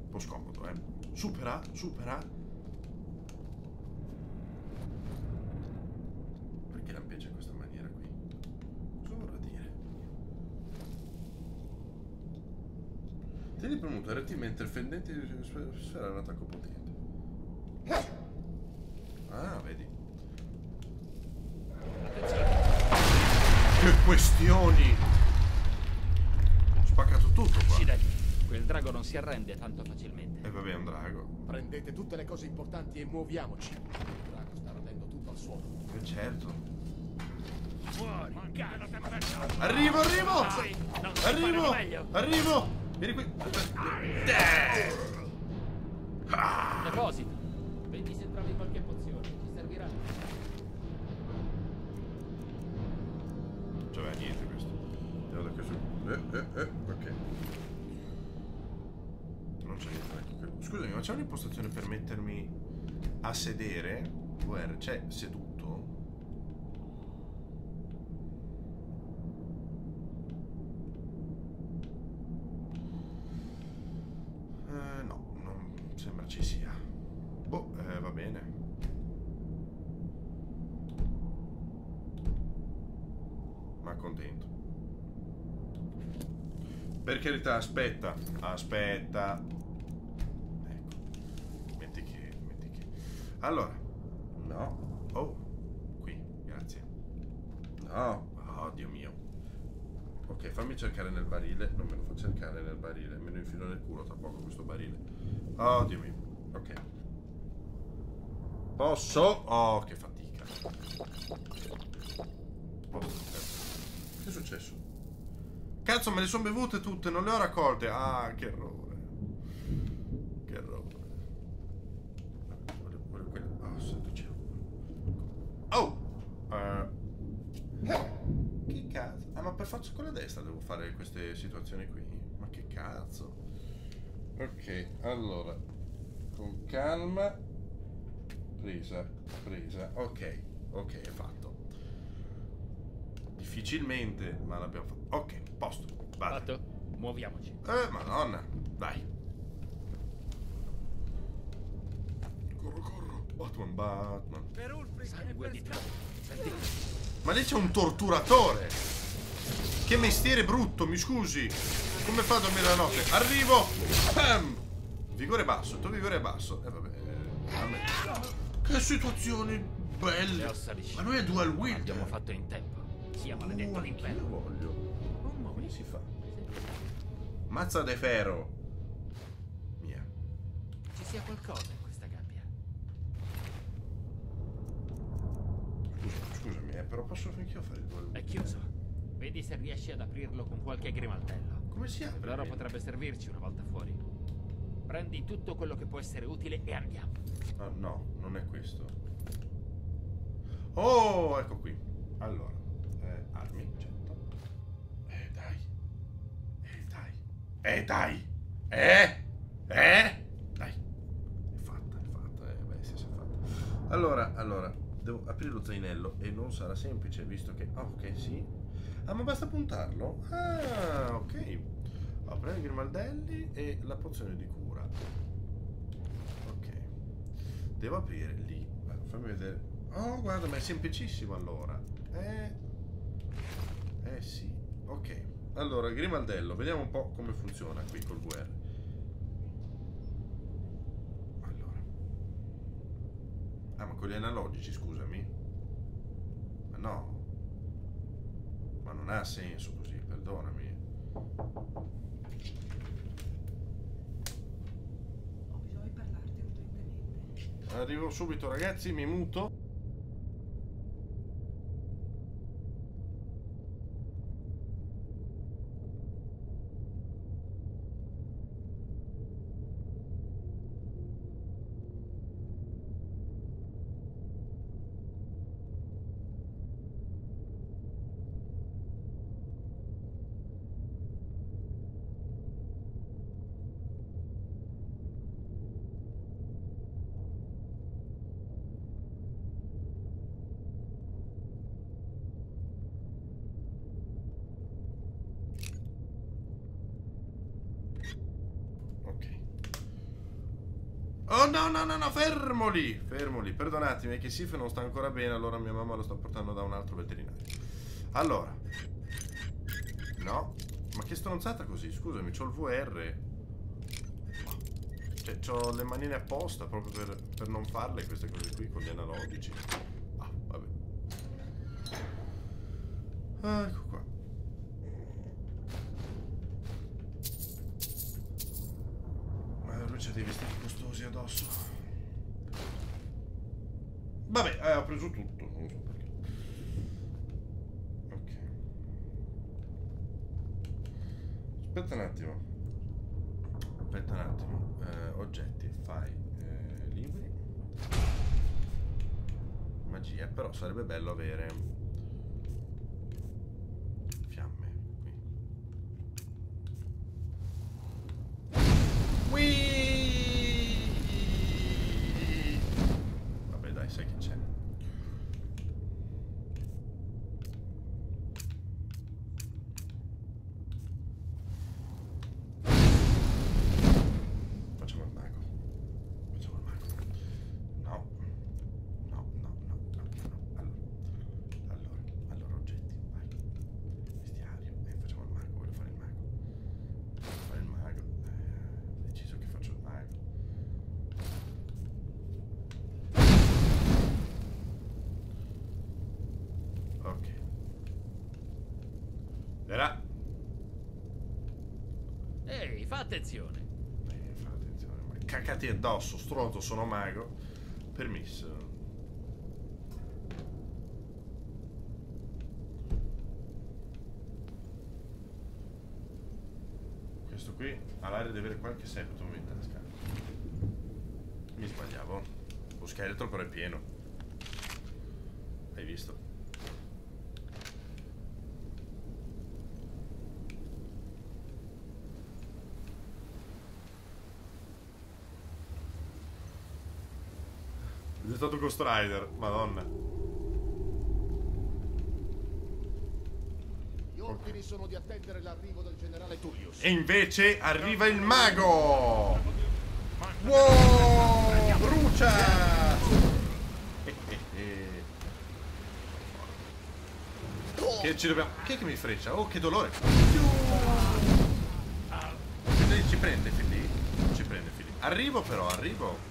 Un po' scomodo, eh. Supera, supera. Perché lampeggia in questa maniera qui? Cosa vorrà dire? Tieni premuto RT mentre il fendente sfera un attacco potente. Ah, vedi. Che questioni! Ho spaccato tutto qua. Accidenti. Quel drago non si arrende tanto facilmente. E vabbè, è un drago. Prendete tutte le cose importanti e muoviamoci. Il drago sta radendo tutto al suolo. Eh, certo. Fuori, Arrivo, arrivo! Non si Arrivo! Arrivo! Vieni qui. Deposito. Vedi se trovi qualche pozione. Ci servirà. Non c'aveva niente questo. Andiamo da questo. Eh, eh, eh, ok. Non c'è niente neanche qui. Scusami, ma c'è un'impostazione per mettermi a sedere? VR, c'è seduto? Eh, no, non sembra ci sia. Boh, eh, va bene. Ma contento. Carità, aspetta. Aspetta. Ecco. Metti che, metti che. Allora. No. Oh. Qui, grazie. No. Oh, Dio mio. Ok, fammi cercare nel barile. Non me lo fa cercare nel barile. Me lo infilo nel culo tra poco questo barile. Oh, Dio mio. Ok. Posso? Oh, che fatica. Posso. Che è successo? Cazzo, me le sono bevute tutte, non le ho raccolte. Ah, che errore. Che errore. Quelle. Oh, santo cielo. Oh! Eh. Che cazzo? Ah, ma per forza con la destra devo fare queste situazioni qui? Ma che cazzo? Ok, allora. Con calma. Presa, presa. Ok, ok, è fatto. Difficilmente, ma l'abbiamo fatto. Ok, posto. Vado. Fatto? Muoviamoci. Eh, madonna. Dai. Corro, corro. Batman, Batman. Sangue di drago. Senti. Ma lì c'è un torturatore. Che mestiere brutto, mi scusi. Come fa a dormire la notte? Arrivo. Pam. Vigore basso, tuo vigore è basso. Eh, vabbè. eh, Che situazioni belle. Ma noi è dual wield. Abbiamo fatto in tempo. Sia maledetto l'impero. anch'io voglio. Un Come momento. si fa? Mazza de ferro. Mia. Ci sia qualcosa in questa gabbia. Scusa, scusami, eh, però posso anch'io fare il wield? È chiuso. Vedi se riesci ad aprirlo con qualche grimaldello. Come si apre? L'oro potrebbe servirci una volta fuori. Prendi tutto quello che può essere utile e andiamo. Ah, no, non è questo. Oh, ecco qui. Allora, eh, armi, certo. Eh, dai. Eh, dai. Eh, dai. Eh? Eh? Dai. È fatta, è fatta. Eh, beh, sì, si è fatta. Allora, allora, devo aprire lo zainello e non sarà semplice, visto che... Ah, ok, sì. Ah, ma basta puntarlo? Ah, ok. Apro i grimaldelli e la pozione di cura. Ok. Devo aprire lì. Fammi vedere. Oh, guarda, ma è semplicissimo allora. Eh. Eh sì. Ok. Allora, grimaldello, vediamo un po' come funziona qui col VR. Allora. Ah, ma con gli analogici, scusami. Ma no. Ma non ha senso così, perdonami. Arrivo subito ragazzi, mi muto. No, no, no, no, fermoli! Fermoli, perdonatemi, è che Sif non sta ancora bene, allora mia mamma lo sta portando da un altro veterinario. Allora. No. Ma che stronzata così, scusami, c'ho il VR. Cioè, c'ho le manine apposta proprio per, per non farle queste cose qui con gli analogici. Ah, vabbè. Ecco Aspetta un attimo. Aspetta un attimo. Eh, oggetti, fai eh, libri. Magia, però sarebbe bello avere fiamme qui. Whee! Vabbè, dai, sai che c'è. Facciamo il mago. Facciamo il mago. No. No, no, no, no, no. Allora. Allora, allora oggetti, vai. Vestiario. Eh, facciamo il mago, voglio fare il mago. Voglio fare il mago. Eh, ho deciso che faccio il mago. Ok. Era. Ehi, fa attenzione. Eh, fa attenzione, ma cacati addosso, stronzo, sono mago. Permesso. Questo qui ha l'aria di avere qualche septum in tasca. Mi sbagliavo. Lo scheletro però è pieno. Hai visto? È stato Ghost Rider, madonna. Gli ordini sono di attendere l'arrivo del generale Tullius. E invece arriva il mago! Wow! Brucia! Eh, eh, eh. Che ci dobbiamo... Chi è che mi freccia? Oh, che dolore! Ci prende, Filì? Ci prende, Filì. Arrivo però, arrivo.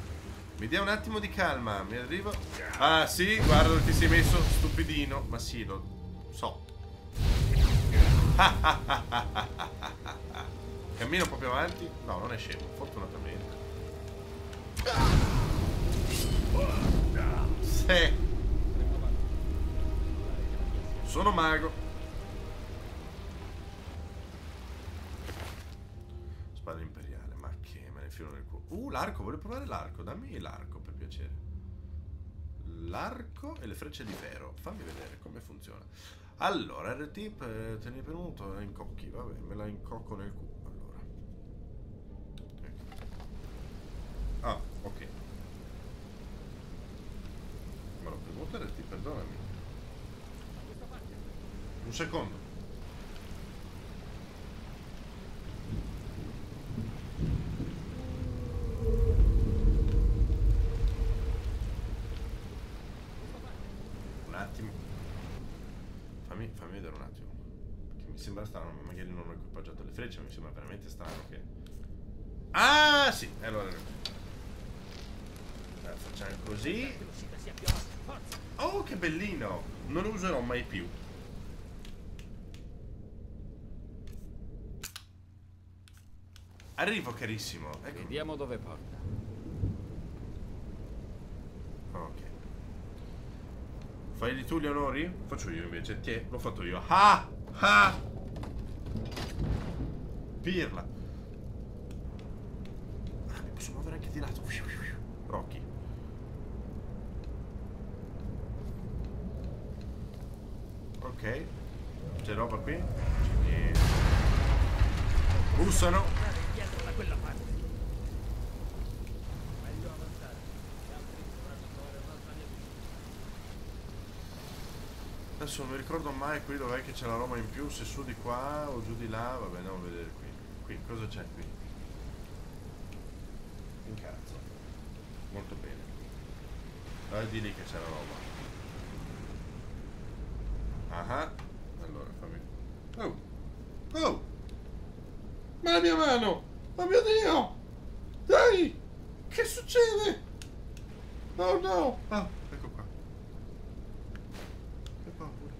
Mi dia un attimo di calma, mi arrivo. Ah, sì, guarda dove ti sei messo, stupidino. Ma sì, lo so. Cammino più avanti. No, non è scemo, fortunatamente. Sì. Sono mago. Spada imperiale, ma che me ne filo nel culo. Uh, l'arco, voglio provare l'arco. Dammi l'arco per piacere. L'arco e le frecce di ferro. Fammi vedere come funziona. Allora, RT, eh, tieni premuto, incocchi. Vabbè, me la incocco nel culo. Allora. Ecco. Ah, ok. Ma l'ho premuto RT, perdonami. Un secondo. Un attimo. Fammi, fammi vedere un attimo. Che mi sembra strano, equipaggiato le frecce, mi sembra veramente strano che... Ah, sì, allora... Facciamo così. Oh, che bellino! Non lo userò mai più. Arrivo, carissimo. Ecco. Vediamo dove porta. Ok. Fai di tu gli onori? Faccio io invece. Tiè, l'ho fatto io. Ah! Ah! Pirla. Ah, mi posso muovere anche di lato. Rocky. Ok. C'è roba qui? Bussano. Adesso non mi ricordo mai qui dov'è che c'è la roba in più, se su di qua o giù di là, vabbè andiamo a vedere qui. Qui, cosa c'è qui? In cazzo. molto bene. Vai di lì che c'è la roba. Ah, allora fammi. Oh! Oh! Ma la mia mano! Oh mio Dio! Dai! Che succede? Oh no! Ah, ecco qua. Che paura.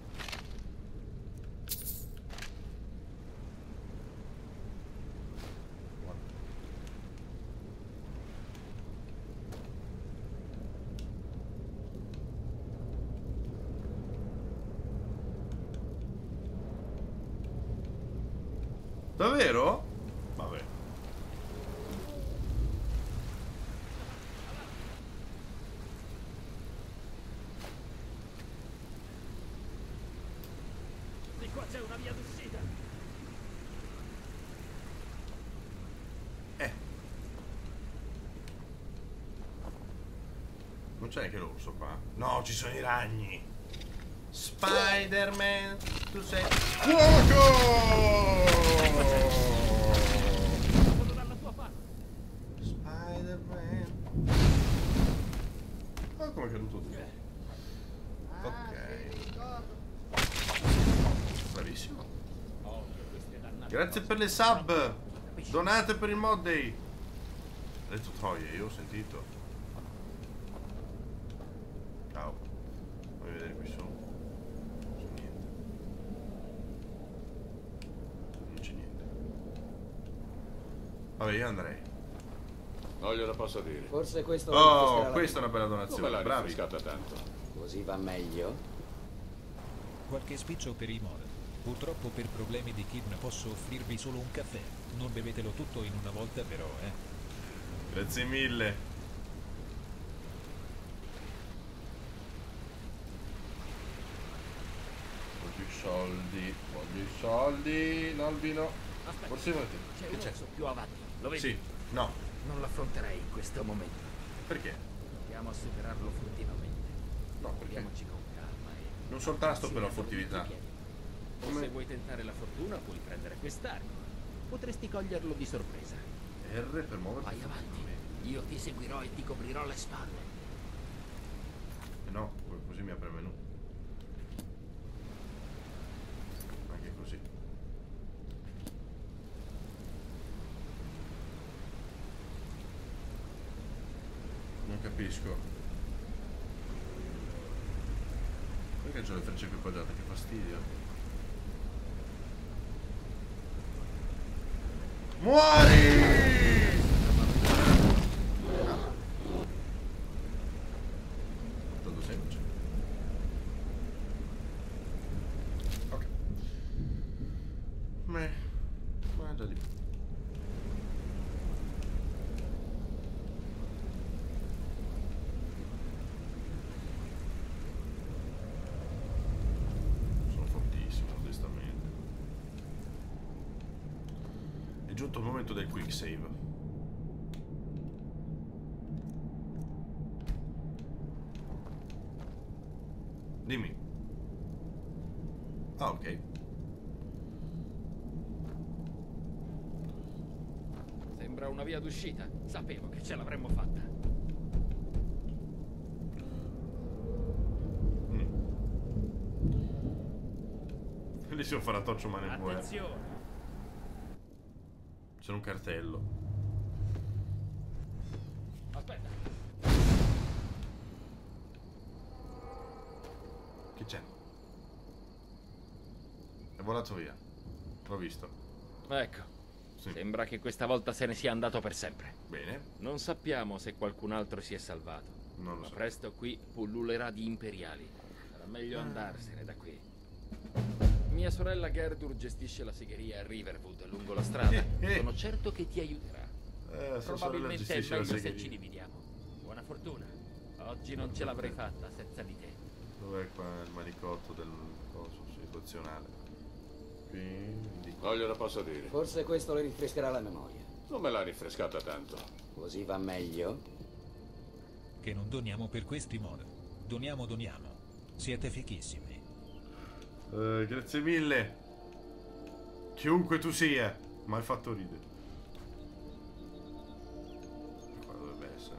Davvero? Vabbè. Di qua c'è una via d'uscita. Eh. Non c'è anche l'orso qua? No, ci sono i ragni. Spider-Man, tu sei... Parte. Spider-Man. Ah, come è caduto tu? Ok. Bravissimo. Grazie per le sub. Donate per il mod day. Ha detto troie, io ho sentito. Ciao. Fammi vedere qui su. Su niente. Non c'è niente. Vabbè, io andrei. Non glielo posso dire. Forse questo Oh, questa è una bella Come donazione. l'ha Bravi. tanto? Così va meglio? Qualche spiccio per i mod. Purtroppo per problemi di Kidn posso offrirvi solo un caffè. Non bevetelo tutto in una volta però, eh. Grazie mille. Voglio i soldi, voglio i soldi, no Albino. Aspetta. Forse non C'è che un più avanti. Lo vedi? Sì, no. Non l'affronterei in questo momento. Perché? Proviamo a superarlo furtivamente. No, perché? Con calma e... Non sul tasto per la furtività. O se vuoi tentare la fortuna puoi prendere quest'arco. Potresti coglierlo di sorpresa. R per muoverti. Vai avanti. Io ti seguirò e ti coprirò le spalle. Eh no, così mi apre il menu. Anche così. Non capisco. Perché c'ho le frecce equipaggiate? Che fastidio. Muori! Tanto semplice. Ok. Beh, mangia lì. Sono fortissimo, onestamente. È giunto il momento del quick save. Dimmi. Ah, ok. Sembra una via d'uscita. Sapevo che ce l'avremmo fatta. Bellissimo fare a toccio mano in muore. Attenzione. C'è un cartello. Aspetta. Che c'è? È volato via. L'ho visto. Ecco. Sembra che questa volta se ne sia andato per sempre. Bene. Non sappiamo se qualcun altro si è salvato. Non lo ma so. presto qui pullulerà di imperiali. Sarà meglio Ah. andarsene da qui. Mia sorella Gerdur gestisce la segheria a Riverwood lungo la strada. Sono certo che ti aiuterà. Eh, Probabilmente è meglio se ci dividiamo. Buona fortuna. Oggi non ce l'avrei fatta senza di te. Dov'è qua il manicotto del coso situazionale? Quindi... Non glielo posso dire. Forse questo le rinfrescherà la memoria. Non me l'ha rinfrescata tanto. Così va meglio? Che non doniamo per questi mod. Doniamo, doniamo. Siete fichissimi. Uh, grazie mille. Chiunque tu sia. Mi hai fatto ridere. Qua dovrebbe essere.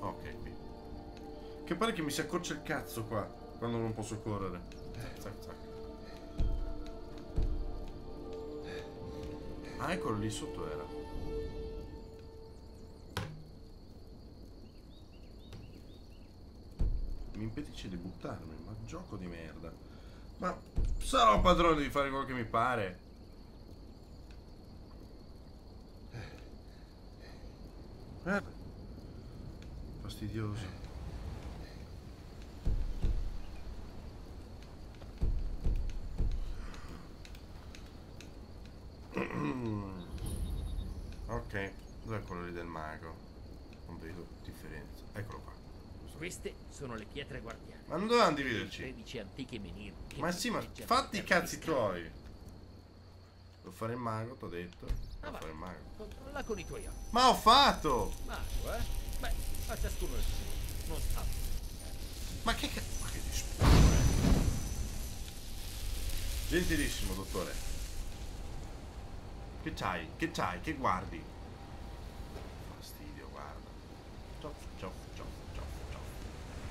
Ok, qui. Che pare che mi si accorcia il cazzo qua. Quando non posso correre. Zac, zac. Ah, eccolo lì sotto era. Impedisce di buttarmi, ma gioco di merda. Ma sarò padrone di fare quello che mi pare. Guarda. Fastidioso. ok, dov'è quello lì del mago? Non vedo differenza. Eccolo qua. Queste sono le pietre guardiane. Ma non dovevamo dividerci. 13 antiche menhir. Ma sì, ma fatti i cazzi tuoi. Devo fare il mago, t'ho detto. Devo Ah, fare il mago. Controlla con i tuoi occhi. Ma ho fatto! Mago, eh? Beh, a ciascuno il suo. Non sta. Ma che cazzo? Ma che disputo, eh? Gentilissimo, dottore. Che c'hai? Che c'hai? Che guardi?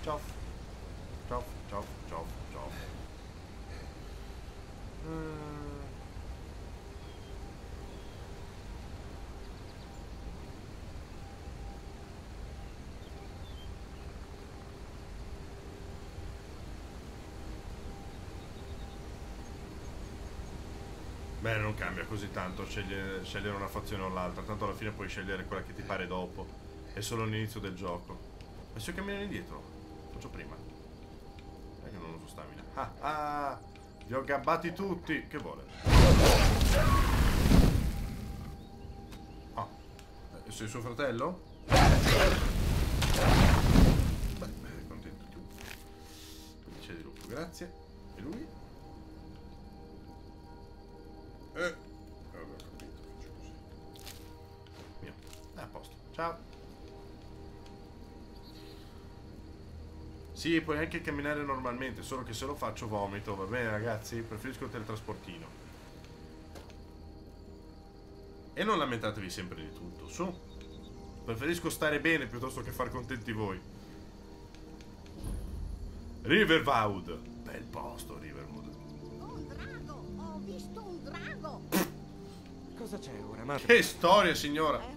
Cioff, cioff, cioff, cioff, cioff. Mm. Beh, non cambia così tanto scegliere, scegliere una fazione o l'altra, tanto alla fine puoi scegliere quella che ti pare dopo. È solo l'inizio del gioco. E se io camminare indietro? Faccio prima. È che non uso stamina. Ah, ah! Li ho gabbati tutti! Che vuole? Ah, eh, sei suo fratello? Beh, contento tu. Felice di lupo, grazie. E lui? Eh, Sì, puoi anche camminare normalmente, solo che se lo faccio vomito, va bene ragazzi? Preferisco il teletrasportino. E non lamentatevi sempre di tutto, su. Preferisco stare bene piuttosto che far contenti voi. Riverwood. Bel posto, Riverwood. Un drago! Ho visto un drago! Cosa c'è ora, madre? Che storia, signora!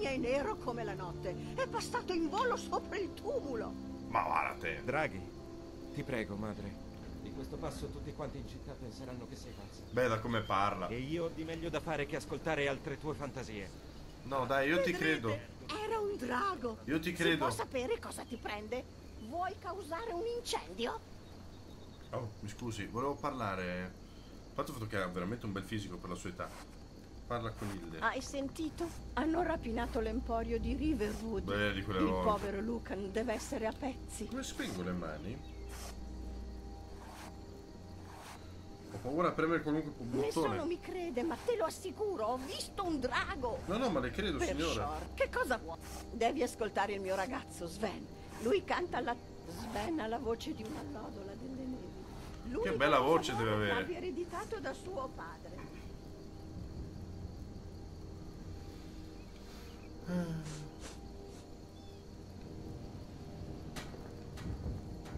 Montagna e nero come la notte. È passato in volo sopra il tumulo. Ma guarda te. Draghi, ti prego, madre. Di questo passo tutti quanti in città penseranno che sei pazza. Beh, da come parla. E io ho di meglio da fare che ascoltare altre tue fantasie. No, dai, io ti Vedrete, credo. Era un drago. Io ti Si credo. può sapere cosa ti prende? Vuoi causare un incendio? Oh, mi scusi, volevo parlare. Il fatto che ha veramente un bel fisico per la sua età. Parla con Hilde. Hai sentito? Hanno rapinato l'emporio di Riverwood. Beh, di quelle Il volte. povero Lucan deve essere a pezzi. Come spingo le mani? Ho paura a premere qualunque Nessuno bottone. mi crede, ma te lo assicuro, ho visto un drago. No, no, ma le credo, Per signora. Shore, Che cosa vuoi? Devi ascoltare il mio ragazzo, Sven. Lui canta la... Sven ha la voce di una lodola delle nevi. Lui Che bella voce deve avere. L'abbia ereditato da suo padre.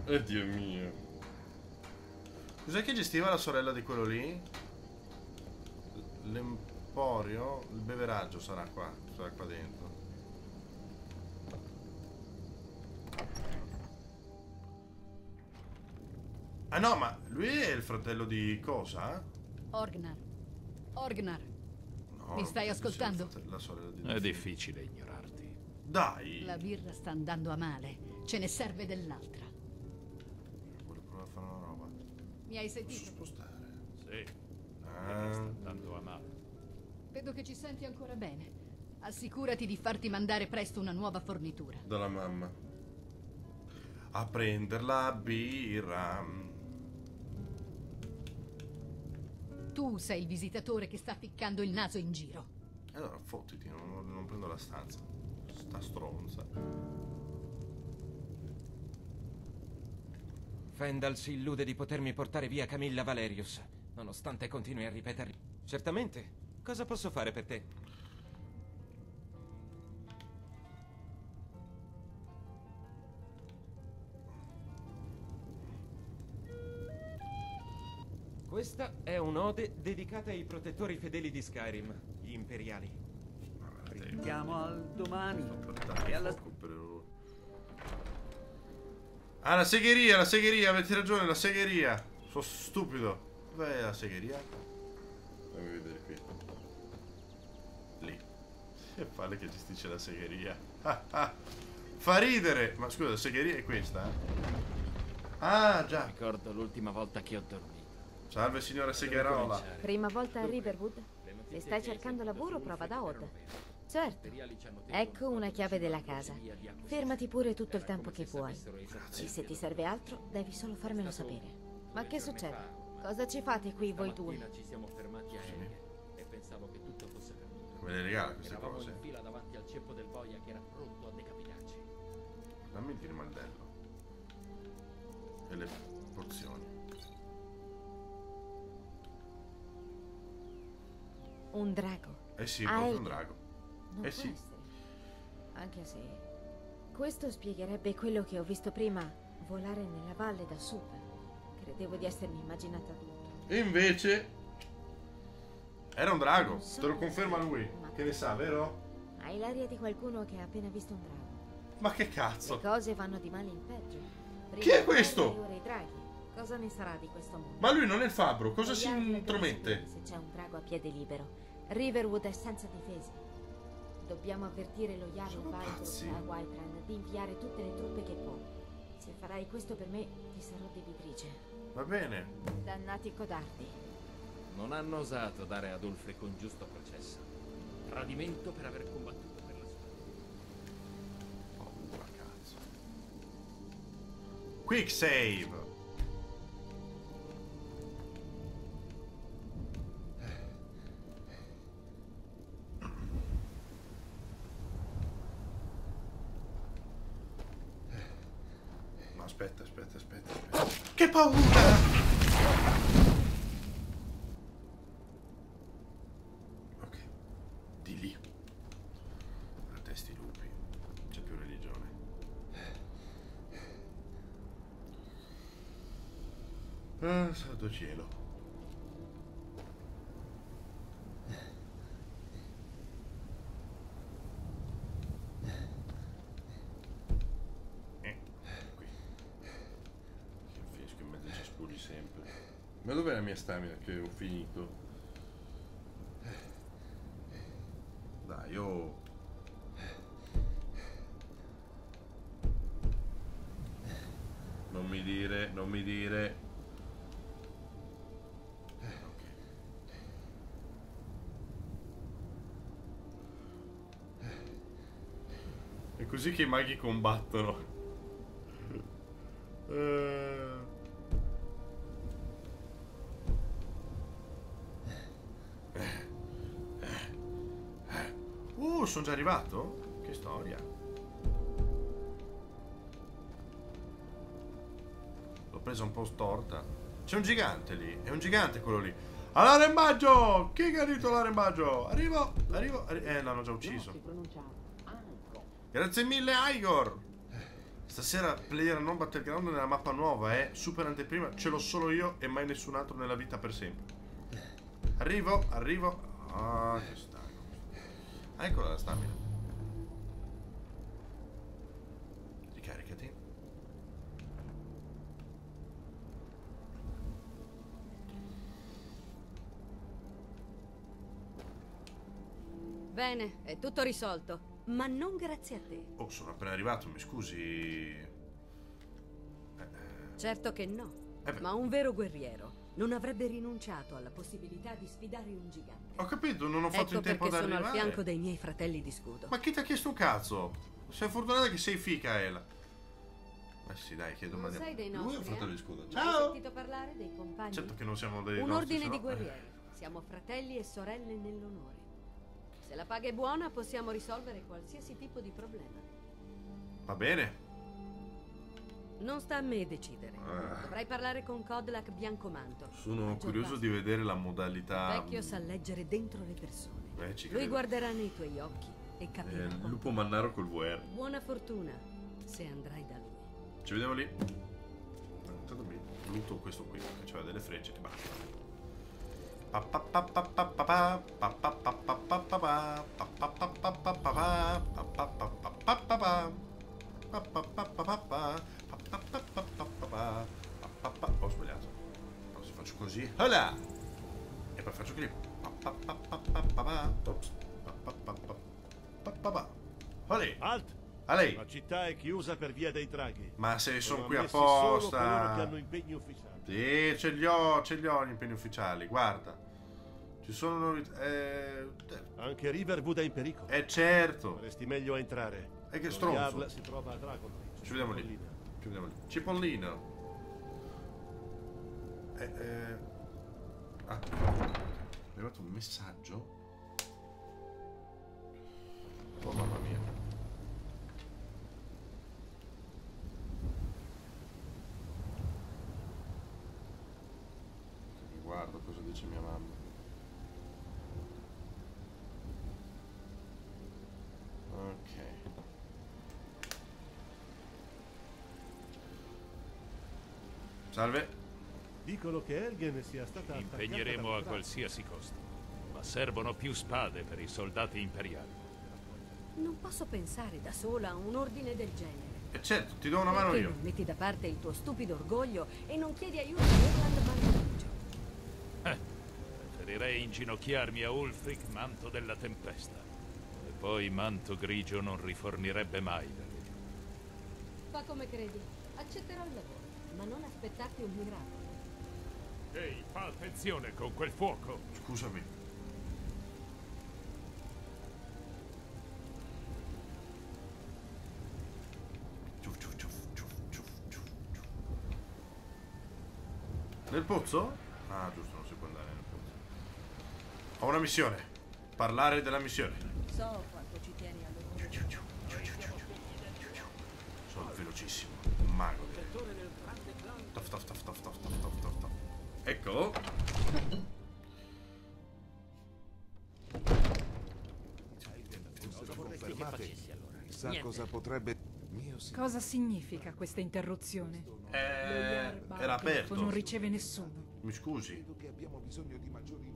Oddio mio. Cos'è che gestiva la sorella di quello lì? L'emporio? Il beveraggio sarà qua, sarà qua dentro. Ah no, ma lui è il fratello di cosa? Orgnar. Orgnar. No, Mi stai ascoltando? È difficile ignorarti. Dai! La birra sta andando a male. Ce ne serve dell'altra. Voglio provare a fare una roba. Mi hai sentito? spostare? Sì. Ah. sta andando a male. Vedo che ci senti ancora bene. Assicurati di farti mandare presto una nuova fornitura. Dalla mamma. A prender la birra. Tu sei il visitatore che sta ficcando il naso in giro. Allora, fottiti, non, non prendo la stanza. Sta stronza. Fendal si illude di potermi portare via Camilla Valerius, nonostante continui a ripetermi. Certamente. Cosa posso fare per te? Questa è un'ode dedicata ai protettori fedeli di Skyrim, gli imperiali. Andiamo al domani. E E alla... Ah, la segheria, la segheria, avete ragione, la segheria. Sono stupido. Dov'è la segheria? Fammi vedere qui. Lì. Che palle che gestisce la segheria. Ah, ah. Fa ridere. Ma scusa, la segheria è questa? eh? Ah, già. Ricordo l'ultima volta che ho dormito. Salve signora Segherola. Prima volta a Riverwood? Se stai cercando lavoro, prova da Odd. Certo. Ecco una chiave della casa. Fermati pure tutto il tempo che puoi. E se ti serve altro, devi solo farmelo sapere. Ma che succede? Cosa ci fate qui voi due? Ci siamo fermati a e pensavo che tutto fosse perduto. Me le regala queste Eravamo cose? in fila davanti al ceppo del boia che era pronto a decapitarci. Dammi il mandello. E le pozioni. Un drago. Eh sì, proprio un drago. Non Eh sì. essere. Anche se... Questo spiegherebbe quello che ho visto prima volare nella valle da sud. Credevo di essermi immaginata tutto. E invece... Era un drago. Te lo conferma lui. Che ne sa, vero? Hai l'aria di qualcuno che ha appena visto un drago. Ma che Le cazzo? cose vanno di male in peggio. Chi è questo? I draghi. Cosa ne sarà di questo mondo? Ma lui non è il fabbro. Cosa si intromette? Se c'è un drago a piede libero. Riverwood è senza difese. Dobbiamo avvertire lo Jarl. Vitor a Whiterun di inviare tutte le truppe che può. Se farai questo per me, ti sarò debitrice. Va bene. Dannati codardi. Non hanno osato dare ad Ulfric un giusto processo. Tradimento per aver combattuto per la sua. Paura, cazzo. Quick save. Che paura! Ok. Di lì. A testi lupi. C'è più religione. Ah, santo cielo. Eh, qui. Che finisco in mezzo ai cespugli sempre. Ma dov'è la mia stamina che ho finito? Dai, oh. Non mi dire, non mi dire. Ok. È così che i maghi combattono. Sono già arrivato? Che storia. L'ho presa un po' storta. C'è un gigante lì. È un gigante quello lì. All'arembaggio! Chi che ha detto l'arembaggio? Arrivo, arrivo. arri- eh, l'hanno già ucciso. Grazie mille, Igor. Stasera Player Non Battleground nella mappa nuova, eh. Super anteprima. Ce l'ho solo io e mai nessun altro nella vita per sempre. Arrivo, arrivo. Ah, che stanco. Ah, eccola la stamina. Ricaricati. Bene, è tutto risolto. Ma non grazie a te. Oh, sono appena arrivato, mi scusi. Certo che no. Eh. Ma un vero guerriero non avrebbe rinunciato alla possibilità di sfidare un gigante. Ho capito, non ho fatto ecco in tempo perché ad sono arrivare. al fianco dei miei fratelli di scudo. Ma chi ti ha chiesto un cazzo? Sei fortunata che sei fica, Ela. Ma sì, dai, chiedo Non ma sei dei Lui è nostri, un fratello eh? di scudo. Hai Ciao! sentito parlare dei compagni? Certo che non siamo dei Un nostri, ordine se di guerrieri. Siamo fratelli e sorelle nell'onore. Se la paga è buona, possiamo risolvere qualsiasi tipo di problema. Va bene. Non sta a me decidere. Ah. Dovrai parlare con Codlac Biancomanto. Sono curioso di vedere la Il modalità. vecchio sa leggere dentro le persone. Eh, ci Lui credo. guarderà nei tuoi occhi e Eh, capirà. il lupo mannaro col VR. Buona fortuna se andrai da lui. Ci vediamo lì. Intanto mi butto questo qui che aveva delle frecce e basta. Ho sbagliato. Allora, se faccio così. Hola! E poi faccio clip. Olè. Alt! A lei. La città è chiusa per via dei draghi. Ma se sono qui apposta. Sì, ce li ho, ce li ho gli impegni ufficiali, guarda. Ci sono novità. Eh, Anche Riverwood è in pericolo. eh, certo. Faresti meglio a entrare. E che stronzo. Si trova a. Ci vediamo lì. Ci vediamo lì. Cipollino. Eh, eh. Ah. Mi è arrivato un messaggio. Oh mamma mia. Guardo cosa dice mia mamma. Salve. Dicono che Elgen sia stata Impegneremo da a qualsiasi costo. Ma servono più spade per i soldati imperiali. Non posso pensare da sola a un ordine del genere. E certo, ti do una mano Perché io. metti da parte il tuo stupido orgoglio e non chiedi aiuto a Erland Malvagio? Eh, preferirei inginocchiarmi a Ulfric, manto della tempesta. E poi manto grigio non rifornirebbe mai. Fa come credi. Accetterò il lavoro, ma non aspettarti un miracolo. Ehi, fa attenzione con quel fuoco! Scusami. Nel pozzo? Ah, giusto, non si può andare nel pozzo. Ho una missione. Parlare della missione. So quanto ci tieni a loro. Sono velocissimo. Un mago. Tof, tof, tof, tof, tof, tof, tof, tof, tof. Ecco. Fossero confermate, chissà Niente. cosa potrebbe... Cosa significa questa interruzione? Eh, era aperto. non riceve nessuno. Mi scusi. Credo che abbiamo bisogno di maggiori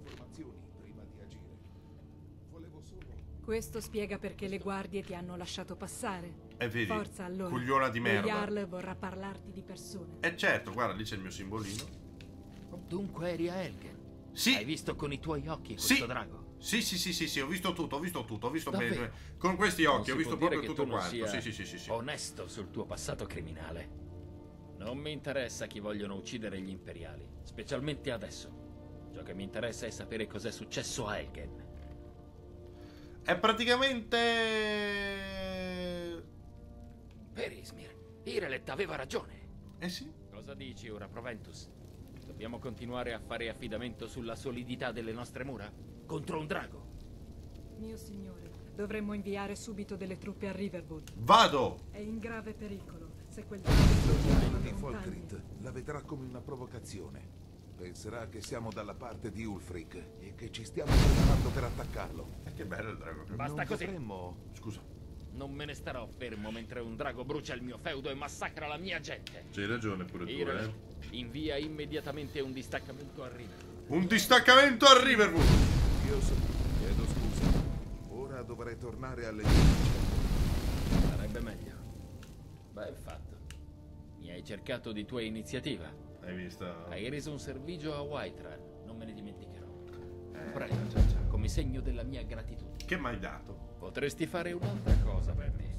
Questo spiega perché le guardie ti hanno lasciato passare. Eh, vedi, Forza allora. cogliona di merda. Jarl vorrà parlarti di persona. E certo, guarda, lì c'è il mio simbolino. Dunque eri a Elgen? Sì. Hai visto con i tuoi occhi questo Sì. drago? Sì, sì, sì, sì, sì, ho visto tutto, ho visto tutto, ho visto Davvero? bene. Con questi occhi, ho visto proprio tutto quanto. Sì, sì, sì, sì, sì. Onesto sul tuo passato criminale. Non mi interessa chi vogliono uccidere gli imperiali, specialmente adesso. Ciò che mi interessa è sapere cos'è successo a Elgen. È praticamente... Per Ismir, Irelet aveva ragione. Eh sì. Cosa dici ora, Proventus? Dobbiamo continuare a fare affidamento sulla solidità delle nostre mura? Contro un drago? Mio signore, dovremmo inviare subito delle truppe a Riverwood. Vado! È in grave pericolo. Se quel Il drago di Folgrit la vedrà come una provocazione. Penserà che siamo dalla parte di Ulfric e che ci stiamo preparando per attaccarlo. E che bello il drago. Basta non così. dovremmo... Scusa. Non me ne starò fermo mentre un drago brucia il mio feudo e massacra la mia gente. C'hai ragione pure tu, Irelet, eh. invia immediatamente un distaccamento a Riverwood. Un distaccamento a Riverwood! Io so, chiedo scusa. Ora dovrei tornare alle mie Sarebbe meglio. Ben fatto. Mi hai cercato di tua iniziativa. Hai visto? Hai reso un servigio a Whiterun, non me ne dimenticherò. Eh, Prego, come segno della mia gratitudine. Che mi hai dato? Potresti fare un'altra cosa per me.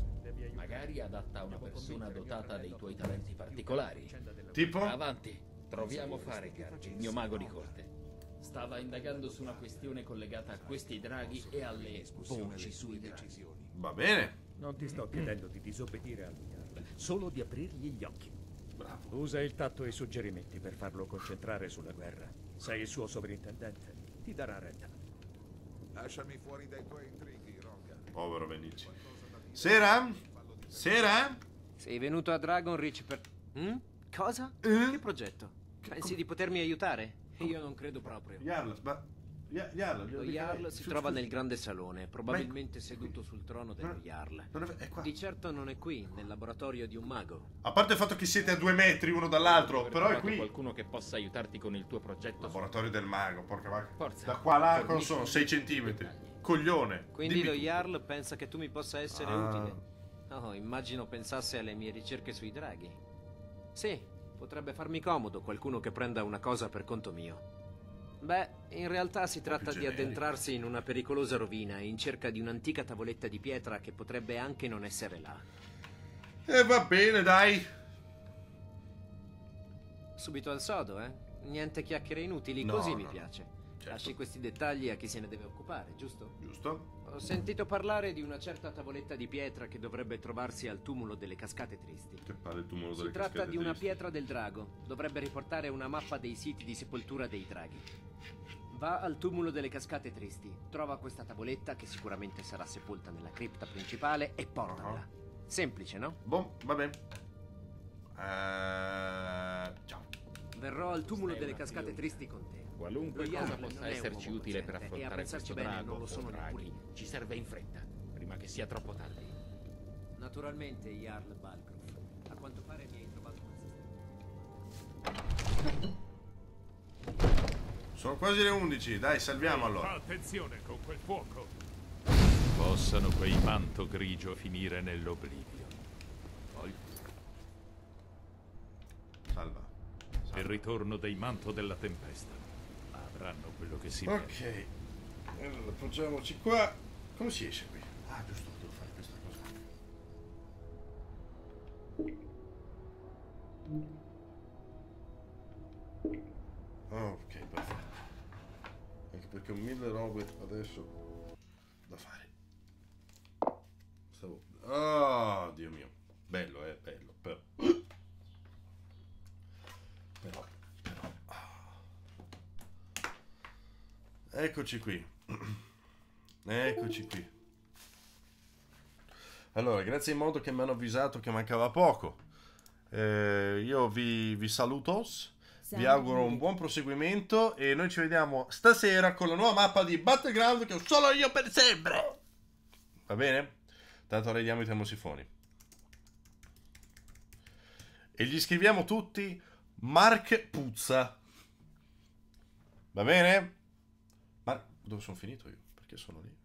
Magari adatta a una persona dotata dei tuoi talenti particolari. Tipo? Avanti, troviamo Faregard, il mio mago di corte. Stava indagando su una questione collegata a questi draghi e alle voci sui draghi. Va bene. Non ti sto chiedendo di disobbedire al Jarl, solo di aprirgli gli occhi. Usa il tatto e i suggerimenti per farlo concentrare sulla guerra. Sei il suo sovrintendente, ti darà retta. Lasciami fuori dai tuoi intrighi, Ronga. Povero Venici. Sera? Sera? Sei venuto a Dragonreach per... Mm? Cosa? Eh? Che progetto? Pensi di potermi aiutare? Io non credo proprio. Jarl, ma Jarl, Lo Jarl si Su- trova scusi. nel grande salone, probabilmente seduto sul trono dello Jarl. Di certo non è qui, nel laboratorio di un mago. A parte il fatto che siete a due metri uno dall'altro, però è qui. qualcuno che possa aiutarti con il tuo progetto. Laboratorio del mago, porca vacca. Forza. Da qua là cosa fornisci sono? 6 centimetri. Coglione. Quindi Dimmi lo tu. Jarl pensa che tu mi possa essere Ah. utile. Oh, immagino pensasse alle mie ricerche sui draghi. Sì, potrebbe farmi comodo qualcuno che prenda una cosa per conto mio. Beh, in realtà si tratta di addentrarsi in una pericolosa rovina in cerca di un'antica tavoletta di pietra che potrebbe anche non essere là. E va bene, dai. Subito al sodo, eh? Niente chiacchiere inutili, No, così no, mi piace. Certo. Lasci questi dettagli a chi se ne deve occupare, giusto? Giusto. Ho sentito parlare di una certa tavoletta di pietra che dovrebbe trovarsi al tumulo delle cascate tristi. Che pare il tumulo Si delle tratta cascate di una tristi. pietra del drago. Dovrebbe riportare una mappa dei siti di sepoltura dei draghi. Va al tumulo delle cascate tristi, trova questa tavoletta che sicuramente sarà sepolta nella cripta principale e portamela. Semplice, no? Boh, va bene. Eh, ciao. Verrò al tumulo Stai delle cascate attimo. tristi con te. Qualunque Lo cosa possa esserci utile per e affrontare pensarci questo bene drago non lo sono draghi ci serve in fretta, prima che sia troppo tardi. Naturalmente, Jarl Balgruf. A quanto pare mi hai trovato un sistema. Sono quasi le 11, dai, salviamo allora. Attenzione con quel fuoco. Possano quei manto grigio finire nell'oblivio. Poi Salva. il ritorno dei manto della tempesta. Avranno quello che si Ok. merita. Allora, appoggiamoci qua. Come si esce qui? Ah, giusto, devo fare questa cosa. Ok, perfetto. Anche perché ho mille robe adesso da fare. Stavo... Oh, Dio mio. Bello, eh, bello, però... Però, però... ah. Eccoci qui. Eccoci qui. Allora, grazie in modo che mi hanno avvisato che mancava poco. Eh, io vi, vi saluto, vi auguro un buon proseguimento e noi ci vediamo stasera con la nuova mappa di Battleground che ho solo io per sempre. Va bene? Tanto arrediamo i termosifoni. E gli scriviamo tutti Mark Puzza. Va bene? Ma dove sono finito io? Perché sono lì?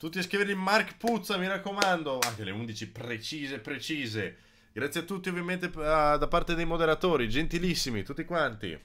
Tutti a scrivere il Mark Puzza, mi raccomando. Anche le 11 precise, precise. Grazie a tutti ovviamente eh, da parte dei moderatori, gentilissimi, tutti quanti.